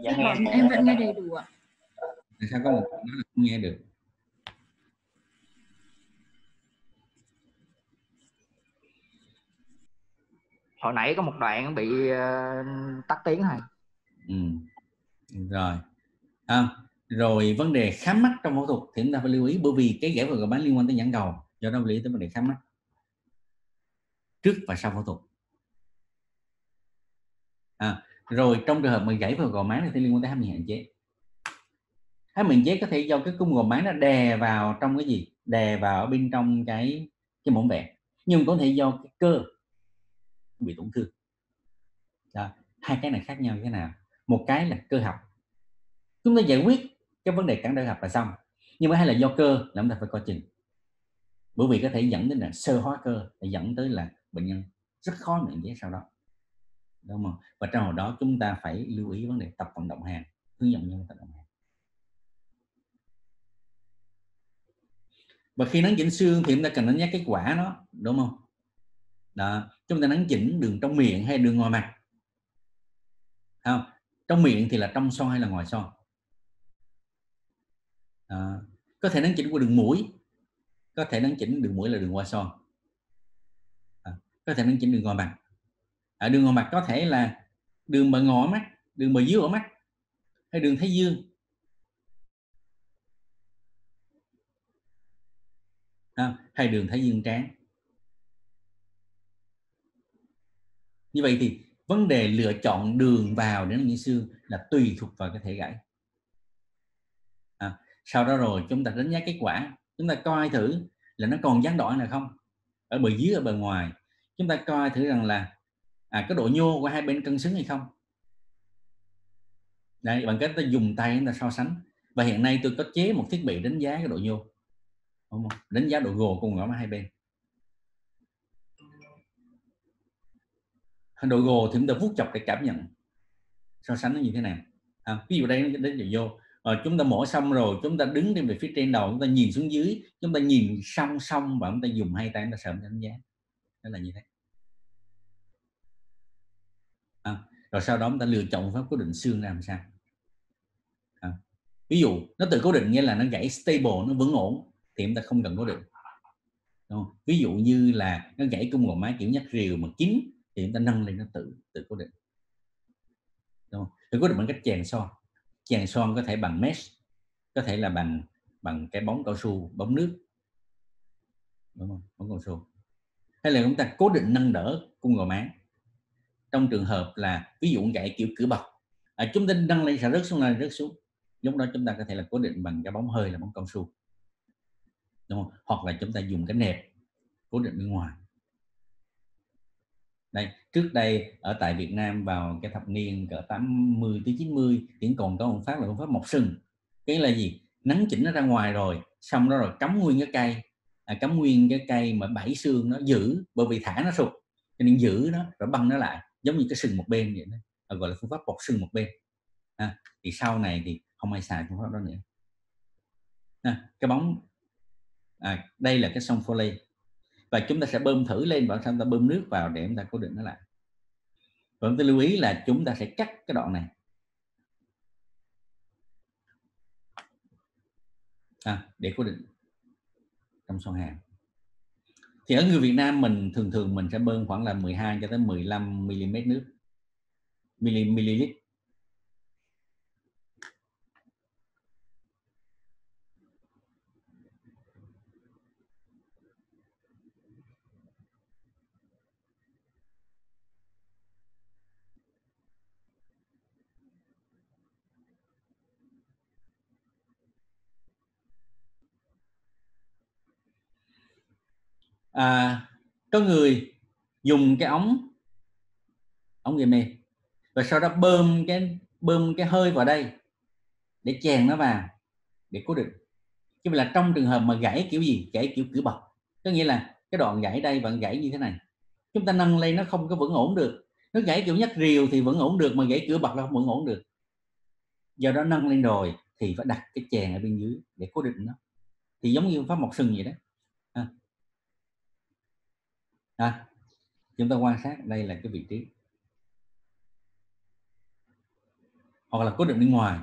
Dạ, nghe. em vẫn nghe đầy đủ ạ sao có một nó không nghe được? Hồi nãy có một đoạn bị uh, tắt tiếng rồi ừ. rồi. À, rồi vấn đề khám mắt trong phẫu thuật thì chúng ta phải lưu ý bởi vì cái gãy vào gò bán liên quan tới nhãn cầu do đó lưu ý tới vấn đề khám mắt trước và sau phẫu thuật. À, rồi trong trường hợp mà gãy vào gò má thì liên quan tới hám hạn chế hám hạn chế có thể do cái cung gò má nó đè vào trong cái gì? Đè vào ở bên trong cái cái mỏng vẹn. Nhưng có thể do cái cơ bị tổn thương. Đó. hai cái này khác nhau như thế nào? Một cái là cơ học. Chúng ta giải quyết cái vấn đề cản trở học là xong. Nhưng mà hay là do cơ là chúng ta phải coi chừng. Bởi vì có thể dẫn đến là sơ hóa cơ để dẫn tới là bệnh nhân rất khó nhận giấy sau đó. Đúng không? Và trong hồi đó chúng ta phải lưu ý vấn đề tập vận động hàng, hướng dẫn nhân tập vận động hàng. Và khi nắng chỉnh xương thì chúng ta cần đánh giá kết quả nó, đúng không đó, chúng ta nắn chỉnh đường trong miệng hay đường ngoài mặt không, trong miệng thì là trong son hay là ngoài son đó. có thể nắn chỉnh qua đường mũi, có thể nắn chỉnh đường mũi là đường ngoài son đó. có thể nắn chỉnh đường ngoài mặt ở đường ngoài mặt có thể là đường bờ ngõ mắt, đường bờ dưới ở mắt, hay đường thái dương à, hay đường thái dương trán như vậy thì vấn đề lựa chọn đường vào để nó như xương là tùy thuộc vào cái thể gãy. À, sau đó rồi chúng ta đánh giá kết quả. Chúng ta coi thử là nó còn gián đoạn nào không? Ở bờ dưới ở bờ ngoài. Chúng ta coi thử rằng là à, cái độ nhô của hai bên cân xứng hay không? Đây bằng cách ta dùng tay chúng ta so sánh. Và hiện nay tôi có chế một thiết bị đánh giá cái độ nhô đúng không? đánh giá độ gồ cùng ngõ hai bên. Độ gồ thì chúng ta vuốt chọc để cảm nhận. So sánh nó như thế nào? À, ví dụ đây nó đến vô. À, chúng ta mổ xong rồi chúng ta đứng trên về phía trên đầu chúng ta nhìn xuống dưới chúng ta nhìn song song và chúng ta dùng hai tay chúng ta sờ đánh giá. Đó là như thế. À, rồi sau đó chúng ta lựa chọn pháp cố định xương làm sao? À, ví dụ nó tự cố định nghĩa là nó gãy stable nó vững ổn thì chúng ta không cần cố định Đúng không? ví dụ như là nó gãy cung gò má kiểu nhắc rìu mà kín thì chúng ta nâng lên nó tự tự cố định. Đúng không? tự cố định bằng cách chèn son. Chèn son có thể bằng mesh có thể là bằng bằng cái bóng cao su bóng nước. Đúng không? Bóng cao su. Hay là chúng ta cố định nâng đỡ cung gò má trong trường hợp là ví dụ gãy kiểu cửa bậc à, chúng ta nâng lên sẽ rớt xuống là rớt xuống. Lúc đó chúng ta có thể là cố định bằng cái bóng hơi là bóng cao su đúng không? hoặc là chúng ta dùng cái nẹp cố định bên ngoài. Đây trước đây ở tại Việt Nam vào cái thập niên cỡ 80 tới 90 vẫn còn có phương pháp là phương pháp mọc sừng. Cái là gì? Nắng chỉnh nó ra ngoài rồi xong đó rồi cắm nguyên cái cây. À, cắm nguyên cái cây mà bảy xương nó giữ bởi vì thả nó sụt cho nên giữ nó rồi băng nó lại giống như cái sừng một bên vậy đó à, gọi là phương pháp bọc sừng một bên. À, thì sau này thì không ai xài phương pháp đó nữa. À, cái bóng à, đây là cái sông foley và chúng ta sẽ bơm thử lên và chúng ta bơm nước vào để chúng ta cố định nó lại. Và chúng ta lưu ý là chúng ta sẽ cắt cái đoạn này. À, để cố định trong sông Hàn. Thì ở người Việt Nam mình thường thường mình sẽ bơm khoảng là 12 cho tới 15 mm nước. Ml à, có người dùng cái ống ống nghiệm này và sau đó bơm cái bơm cái hơi vào đây để chèn nó vào để cố định. Chứ là trong trường hợp mà gãy kiểu gì gãy kiểu cửa bọc có nghĩa là cái đoạn gãy đây vẫn gãy như thế này. Chúng ta nâng lên nó không có vẫn ổn được. Nó gãy kiểu nhắc rìu thì vẫn ổn được mà gãy cửa bọc là không vẫn ổn được. Do đó nâng lên rồi thì phải đặt cái chèn ở bên dưới để cố định nó. Thì giống như pháp mọc sừng vậy đó à, chúng ta quan sát đây là cái vị trí. Hoặc là cố định bên ngoài.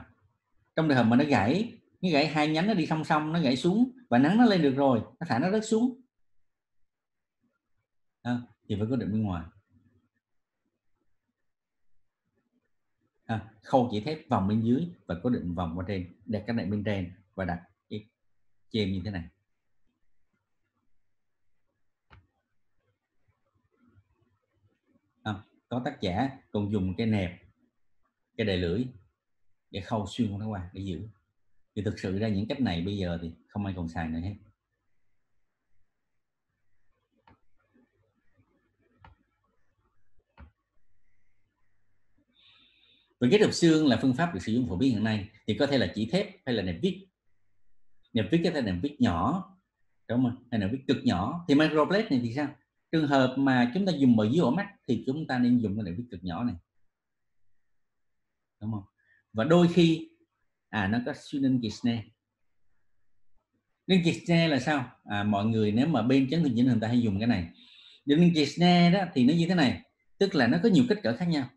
Trong trường hợp mà nó gãy nó gãy hai nhánh nó đi song song nó gãy xuống và nắng nó lên được rồi nó thả nó rớt xuống. À, thì phải cố định bên ngoài. À, khâu chỉ thép vòng bên dưới và cố định vòng qua trên đặt cái này bên trên và đặt cái chêm như thế này. Có tác giả còn dùng cái nẹp, cái đề lưỡi để khâu xuyên nó qua để giữ thì thực sự ra những cách này bây giờ thì không ai còn xài nữa hết Và kết hợp xương là phương pháp được sử dụng phổ biến hiện nay, thì có thể là chỉ thép hay là nẹp vít. Nẹp vít có thể là nẹp vít nhỏ, đúng không? Hay là vít cực nhỏ. Thì microplate này thì sao? Trường hợp mà chúng ta dùng ở dưới ổ mắt thì chúng ta nên dùng cái này viết cực nhỏ này. Đúng không? Và đôi khi à nó có suy snare Linh snare là sao? À, mọi người nếu mà bên chấn thương chỉnh hình ta hay dùng cái này. Linh snare đó thì nó như thế này tức là nó có nhiều kích cỡ khác nhau.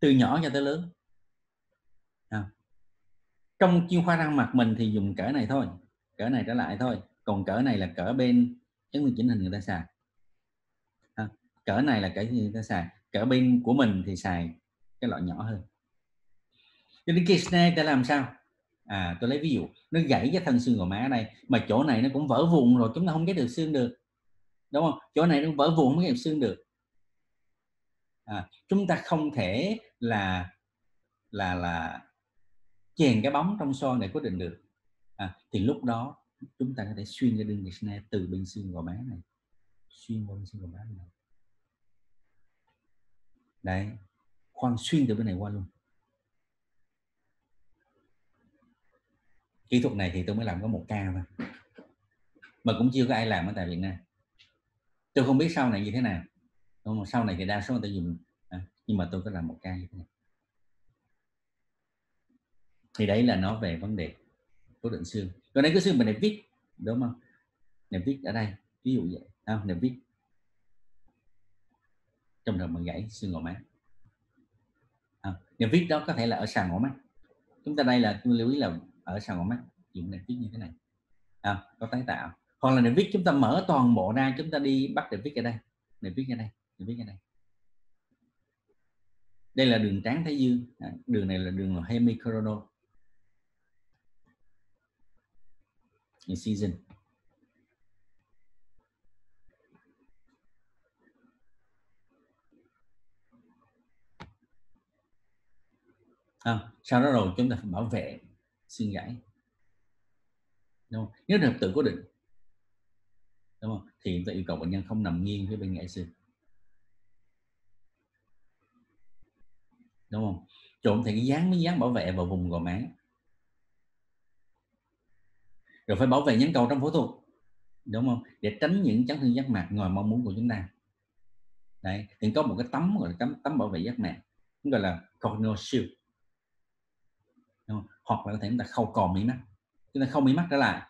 Từ nhỏ cho tới lớn. À. trong chuyên khoa răng mặt mình thì dùng cỡ này thôi cỡ này trở lại thôi. Còn cỡ này là cỡ bên chứng minh chỉnh hình người ta xài. À, cỡ này là cỡ người ta xài? Cỡ bên của mình thì xài cái loại nhỏ hơn. Cho nên cái snare ta làm sao? À tôi lấy ví dụ nó gãy cái thân xương gò má đây mà chỗ này nó cũng vỡ vụn rồi chúng ta không ghép được xương được. Đúng không? Chỗ này nó vỡ vụn không ghép xương được. À, chúng ta không thể là là là chèn cái bóng trong son để quyết định được. À, thì lúc đó chúng ta có thể xuyên cái đường snare từ bên xương gò má này xuyên qua bên xương gò má này. Đấy khoan xuyên từ bên này qua luôn. Kỹ thuật này thì tôi mới làm có một ca thôi mà cũng chưa có ai làm ở tại Việt Nam. Tôi không biết sau này như thế nào. Nhưng mà sau này thì đa số người ta dùng à, nhưng mà tôi có làm một ca như thế này. Thì đấy là nói về vấn đề cố định xương còn đây cứ xương mình này viết đúng không? Này viết ở đây ví dụ vậy. À, không này viết. Trong đầu mình gãy xương gò má à, niệm viết đó có thể là ở sàn ngõ mắt chúng ta đây là tôi lưu ý là ở sàn ngõ mắt dùng niệm viết như thế này. À, có tái tạo. Hoặc là niệm viết chúng ta mở toàn bộ ra chúng ta đi bắt để viết ở đây. Niệm viết ở đây niệm viết ở đây. Đây là đường tráng thái dương. À, đường này là đường là in season. à, sau đó rồi chúng ta phải bảo vệ xương gãy. Đúng không? nếu được tự cố định đúng không? Thì chúng ta yêu cầu bệnh nhân không nằm nghiêng phía bên gãy xương. Đúng không? Trộn thì cái dán mới dán bảo vệ vào vùng gò má rồi phải bảo vệ nhãn cầu trong phẫu thuật. Đúng không? Để tránh những chấn thương giác mạc ngoài mong muốn của chúng ta. Đấy thì có một cái tấm gọi là tấm tấm bảo vệ giác mạc gọi là corneal shield. Hoặc là có thể chúng ta khâu cò mí mắt. Chúng ta khâu mí mắt trở lại.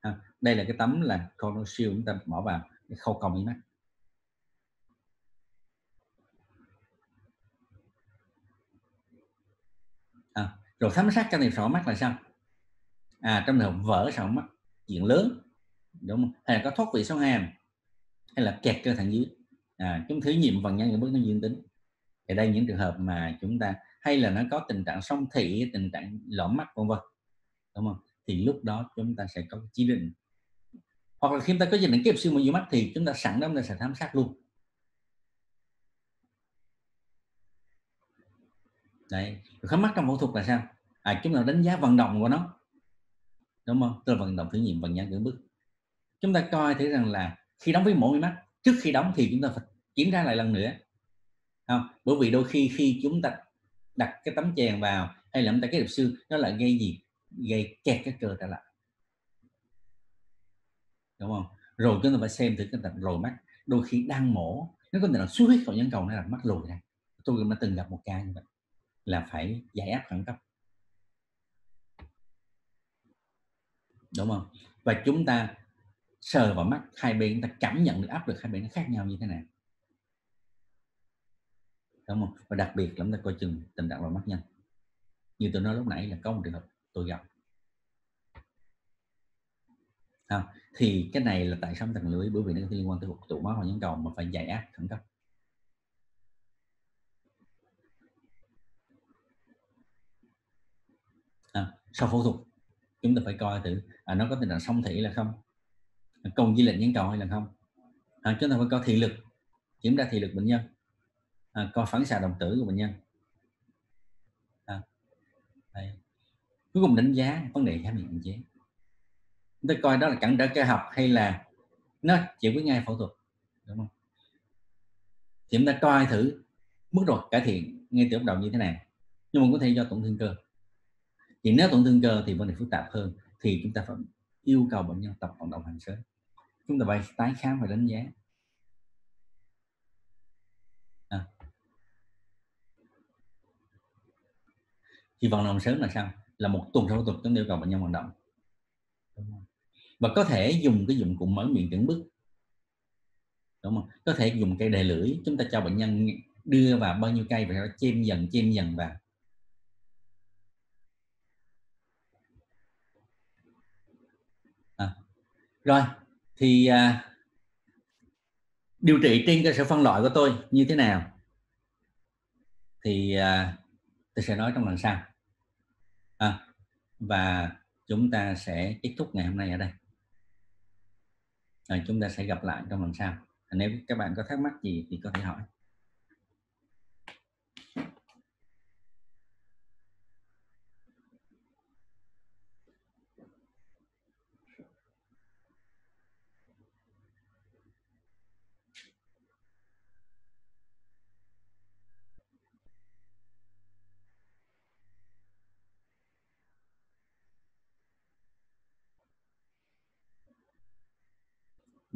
À, đây là cái tấm là corneal shield chúng ta bỏ vào để khâu cò mí mắt. À, rồi thám sát can thiệp sọ mắt là sao? À trong trường hợp vỡ sọ mắt chuyện lớn đúng không? Hay là có thoát vị sau hàm hay là kẹt cơ thẳng dưới. À, chúng thử nghiệm phần nhân những bước nó dương tính. Thì đây những trường hợp mà chúng ta hay là nó có tình trạng song thị tình trạng lõm mắt vân vân đúng không? Thì lúc đó chúng ta sẽ có chỉ định. Hoặc là khi chúng ta có chỉ định kẹp siêu một dưới mắt thì chúng ta sẵn đó chúng ta sẽ thám sát luôn. Đấy khám mắt trong phẫu thuật là sao? À, chúng ta đánh giá vận động của nó đúng không? Tức là vận động thử nghiệm bằng nhãn cưỡng bức chúng ta coi thấy rằng là khi đóng với mỗi mắt, trước khi đóng thì chúng ta phải kiểm tra lại lần nữa. Không, bởi vì đôi khi khi chúng ta đặt cái tấm chèn vào hay là chúng ta cái đập xương nó lại gây gì? Gây kẹt cái cơ trở lại. Đúng không? Rồi chúng ta phải xem thử cái tập rồi mắt. Đôi khi đang mổ, nó có thể là xuất huyết vào nhãn cầu nó làm mắt lùi ra. Tôi đã từng gặp một ca như vậy, là phải giải áp khẩn cấp. Đúng không? Và chúng ta sờ vào mắt hai bên chúng ta cảm nhận được áp lực hai bên nó khác nhau như thế nào. Đúng không? Và đặc biệt là chúng ta coi chừng tình trạng vào mắt nhanh như tôi nói lúc nãy là có một trường hợp tôi gặp. À, thì cái này là tại sao tầng lưới bởi vì nó liên quan tới tụ máu hoặc nhãn cầu mà phải giải áp khẩn cấp. À, sau phẫu thuật chúng ta phải coi thử à, nó có tình trạng song thủy là không? À, cầu di lệnh nhãn cầu hay là không? À, chúng ta phải coi thị lực kiểm tra thị lực bệnh nhân. À, coi phản xạ đồng tử của bệnh nhân. À, đây. cuối cùng đánh giá vấn đề khám nghiệm chế. Chúng ta coi đó là cản trở cơ học hay là nó chỉ với ngay phẫu thuật đúng không? Thì chúng ta coi thử mức độ cải thiện ngay từ bắt đầu như thế nào. Nhưng mà có thể do tổn thương cơ thì nếu tổn thương cơ thì vấn đề phức tạp hơn, thì chúng ta phải yêu cầu bệnh nhân tập vận động hàng sớm. Chúng ta phải tái khám và đánh giá. À. thì vận động sớm là sao? Là một tuần sau tuần chúng ta yêu cầu bệnh nhân vận động. Và có thể dùng cái dụng cụ mở miệng tưởng bức đúng không? Có thể dùng cây đề lưỡi, chúng ta cho bệnh nhân đưa vào bao nhiêu cây và nó chêm dần chêm dần vào à rồi thì à, điều trị trên cơ sở phân loại của tôi như thế nào? Thì à, tôi sẽ nói trong lần sau. À, và chúng ta sẽ kết thúc ngày hôm nay ở đây. Rồi chúng ta sẽ gặp lại trong lần sau. Nếu các bạn có thắc mắc gì thì có thể hỏi.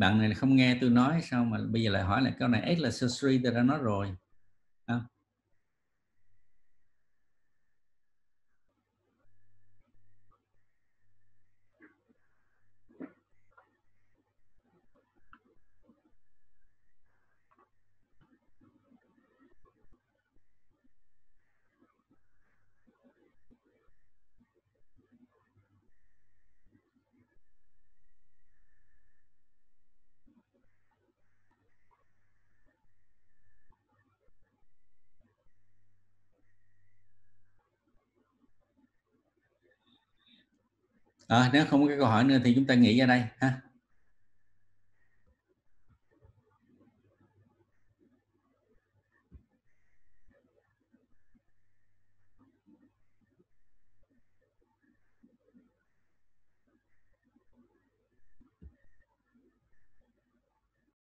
Bạn này không nghe tôi nói, sao mà bây giờ lại hỏi lại câu này? X là surgery tôi đã nói rồi. À, nếu không có cái câu hỏi nữa thì chúng ta nghỉ ra đây ha.